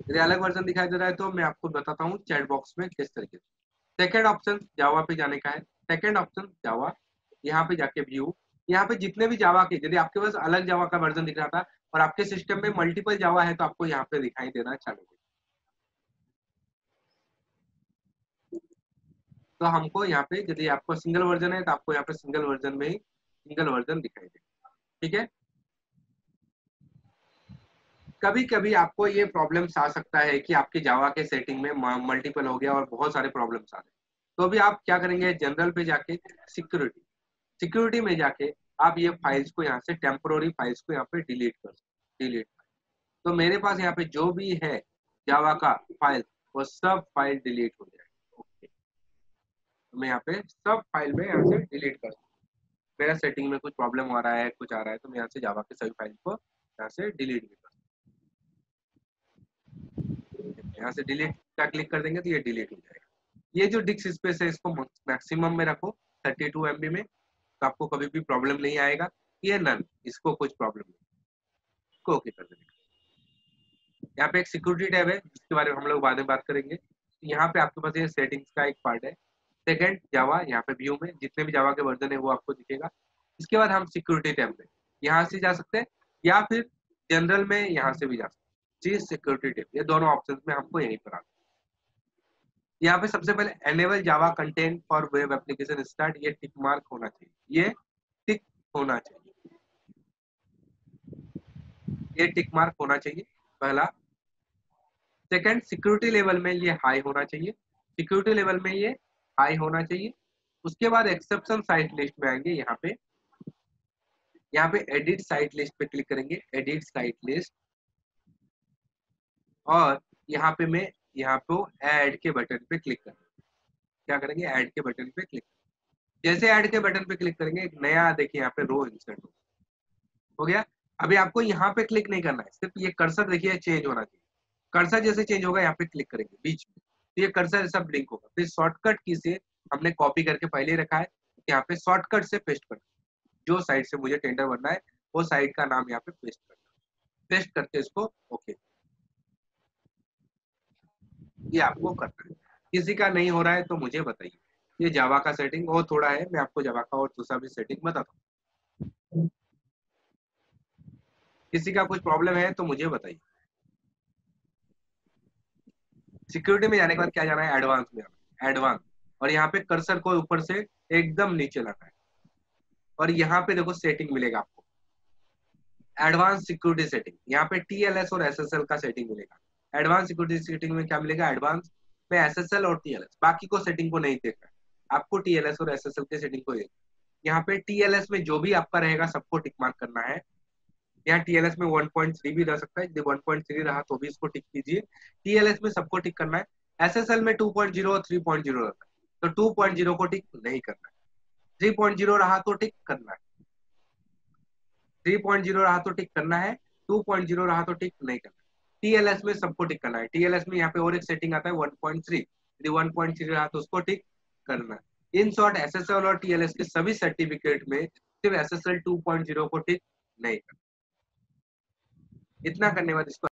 [SPEAKER 1] यदि अलग वर्जन दिखाई दे रहा है तो मैं आपको बताता हूँ चैट बॉक्स में किस तरीके से। सेकेंड ऑप्शन जावा पे जाने का है। सेकेंड ऑप्शन जावा यहाँ पे जाके व्यू यहाँ पे जितने भी जावा के, यदि आपके पास अलग जावा का वर्जन दिख रहा था और आपके सिस्टम में मल्टीपल जावा है तो आपको यहाँ पे दिखाई देना चालू तो हमको यहाँ पे, यदि आपको सिंगल वर्जन है तो आपको यहाँ पे सिंगल वर्जन में ही सिंगल वर्जन दिखाई देगा। ठीक है? कभी कभी आपको ये प्रॉब्लम्स आ सकता है कि आपके जावा के सेटिंग में मल्टीपल हो गया और बहुत सारे प्रॉब्लम्स आ रहे तो अभी आप क्या करेंगे जनरल पे जाके सिक्योरिटी सिक्योरिटी में जाके आप ये फाइल्स को यहाँ से टेम्पोरी फाइल्स को यहाँ पे डिलीट कर डिलीट तो मेरे पास यहाँ पे जो भी है जावा का फ़ाइल वो सब फ़ाइल डिलीट हो जाए ओके तो मैं यहाँ पे सब फ़ाइल में यहाँ से डिलीट कर मेरा सेटिंग में कुछ प्रॉब्लम आ रहा है, कुछ आ रहा है तो मैं यहाँ से जावा के सभी फ़ाइल को यहाँ से डिलीट भी कर यहाँ से डिलीट का क्लिक कर देंगे तो ये डिलीट हो जाएगा. ये जो डिस्क स्पेस है, इसको मैक्सिमम में रखो 32 टू में. तो आपको कभी भी प्रॉब्लम नहीं आएगा ये नन इसको कुछ प्रॉब्लम नहीं। इसको ओके कर देंगे। यहाँ पे एक सिक्योरिटी टैब है, जिसके बारे में हम लोग बाद में बात करेंगे। यहाँ पे आपके पास ये सेटिंग्स का एक पार्ट है। सेकेंड जावा यहाँ पे व्यू में, जितने भी जावा के वर्जन है, वो आपको दिखेगा। इसके बाद हम सिक्योरिटी टैब में, यहाँ से जा सकते हैं, या फिर जनरल में यहाँ से भी जा सकते हैं। चीज़ सिक्योरिटी टिप ये दोनों ऑप्शन में हमको यहीं पर आना यहाँ पे सबसे पहले enable Java content for web application start ये टिक मार्क होना चाहिए। ये टिक होना चाहिए। ये टिक मार्क होना चाहिए, पहला। सेकंड सिक्योरिटी लेवल में ये हाई होना चाहिए। सिक्योरिटी लेवल में ये हाई होना चाहिए। उसके बाद एक्सेप्शन साइट लिस्ट में आएँगे यहाँ पे। यहाँ पे एडिट साइट लिस्ट पे क्लिक करेंगे एडिट साइट लिस्ट और यहाँ पे मैं यहाँ पे ऐड के बटन पे क्लिक करेंगे क्या करेंगे? ऐड के बटन पे क्लिक जैसे ऐड के बटन पे क्लिक करेंगे, एक नया, देखिए यहाँ पे रो इंसर्ट हो गया। अभी आपको यहाँ पे क्लिक नहीं करना है। सिर्फ़ ये कर्सर देखिए चेंज होना चाहिए। कर्सर जैसे चेंज होगा, यहाँ पे क्लिक करेंगे बीच में। तो ये कर्सर सब ब्लिंक होगा। फिर शॉर्टकट की से हमने कॉपी करके पहले रखा है। यहाँ पे शॉर्टकट से पेस्ट करना। जो साइड से मुझे टेंडर बनना है, वो साइड का नाम यहाँ पे पेस्ट करना। पेस्ट करके इसको ओके ये आपको करना है। किसी का नहीं हो रहा है तो मुझे बताइए। ये जावा का सेटिंग बहुत थोड़ा है, मैं आपको जावा का और दूसरा भी सेटिंग बताता हूँ। किसी का कुछ प्रॉब्लम है तो मुझे बताइए। सिक्योरिटी में जाने के बाद क्या जाना है? एडवांस में जाना एडवांस और यहाँ पे कर्सर को ऊपर से एकदम नीचे लाना है। और यहाँ पे देखो सेटिंग मिलेगा आपको। एडवांस सिक्योरिटी सेटिंग यहाँ पे टीएलएस और एसएसएल का सेटिंग मिलेगा। एडवांस सिक्योरिटी सेटिंग में क्या मिलेगा? एडवांस में एसएसएल और टीएलएस बाकी को सेटिंग को नहीं देखना आपको टीएलएस और एसएसएल के सेटिंग को यहाँ पे टीएलएस में जो भी आपका रहेगा, सबको टिक मार्क करना है। यहाँ टीएलएस में 1.3 भी रह सकता है। यदि 1.3 रहा तो भी इसको टिक कीजिए। टीएलएस में सबको टिक करना है। एसएसएल में 2.0 और 3.0 रहता है। तो 2.0 को टिक नहीं करना है। 3.0 रहा तो टिक करना है। 3.0 रहा तो टिक करना है। 2.0 रहा तो टिक नहीं करना टीएलएस में सबको टिक करना है। टीएलएस में यहाँ पे और एक सेटिंग आता है 1.3 यदि 1.3 रहा तो उसको टिक करना है। In short S S L और टीएलएस के सभी सर्टिफिकेट में सिर्फ़ एस एस एसएसएल 2.0 को टिक नहीं करना। इतना करने बाद इसको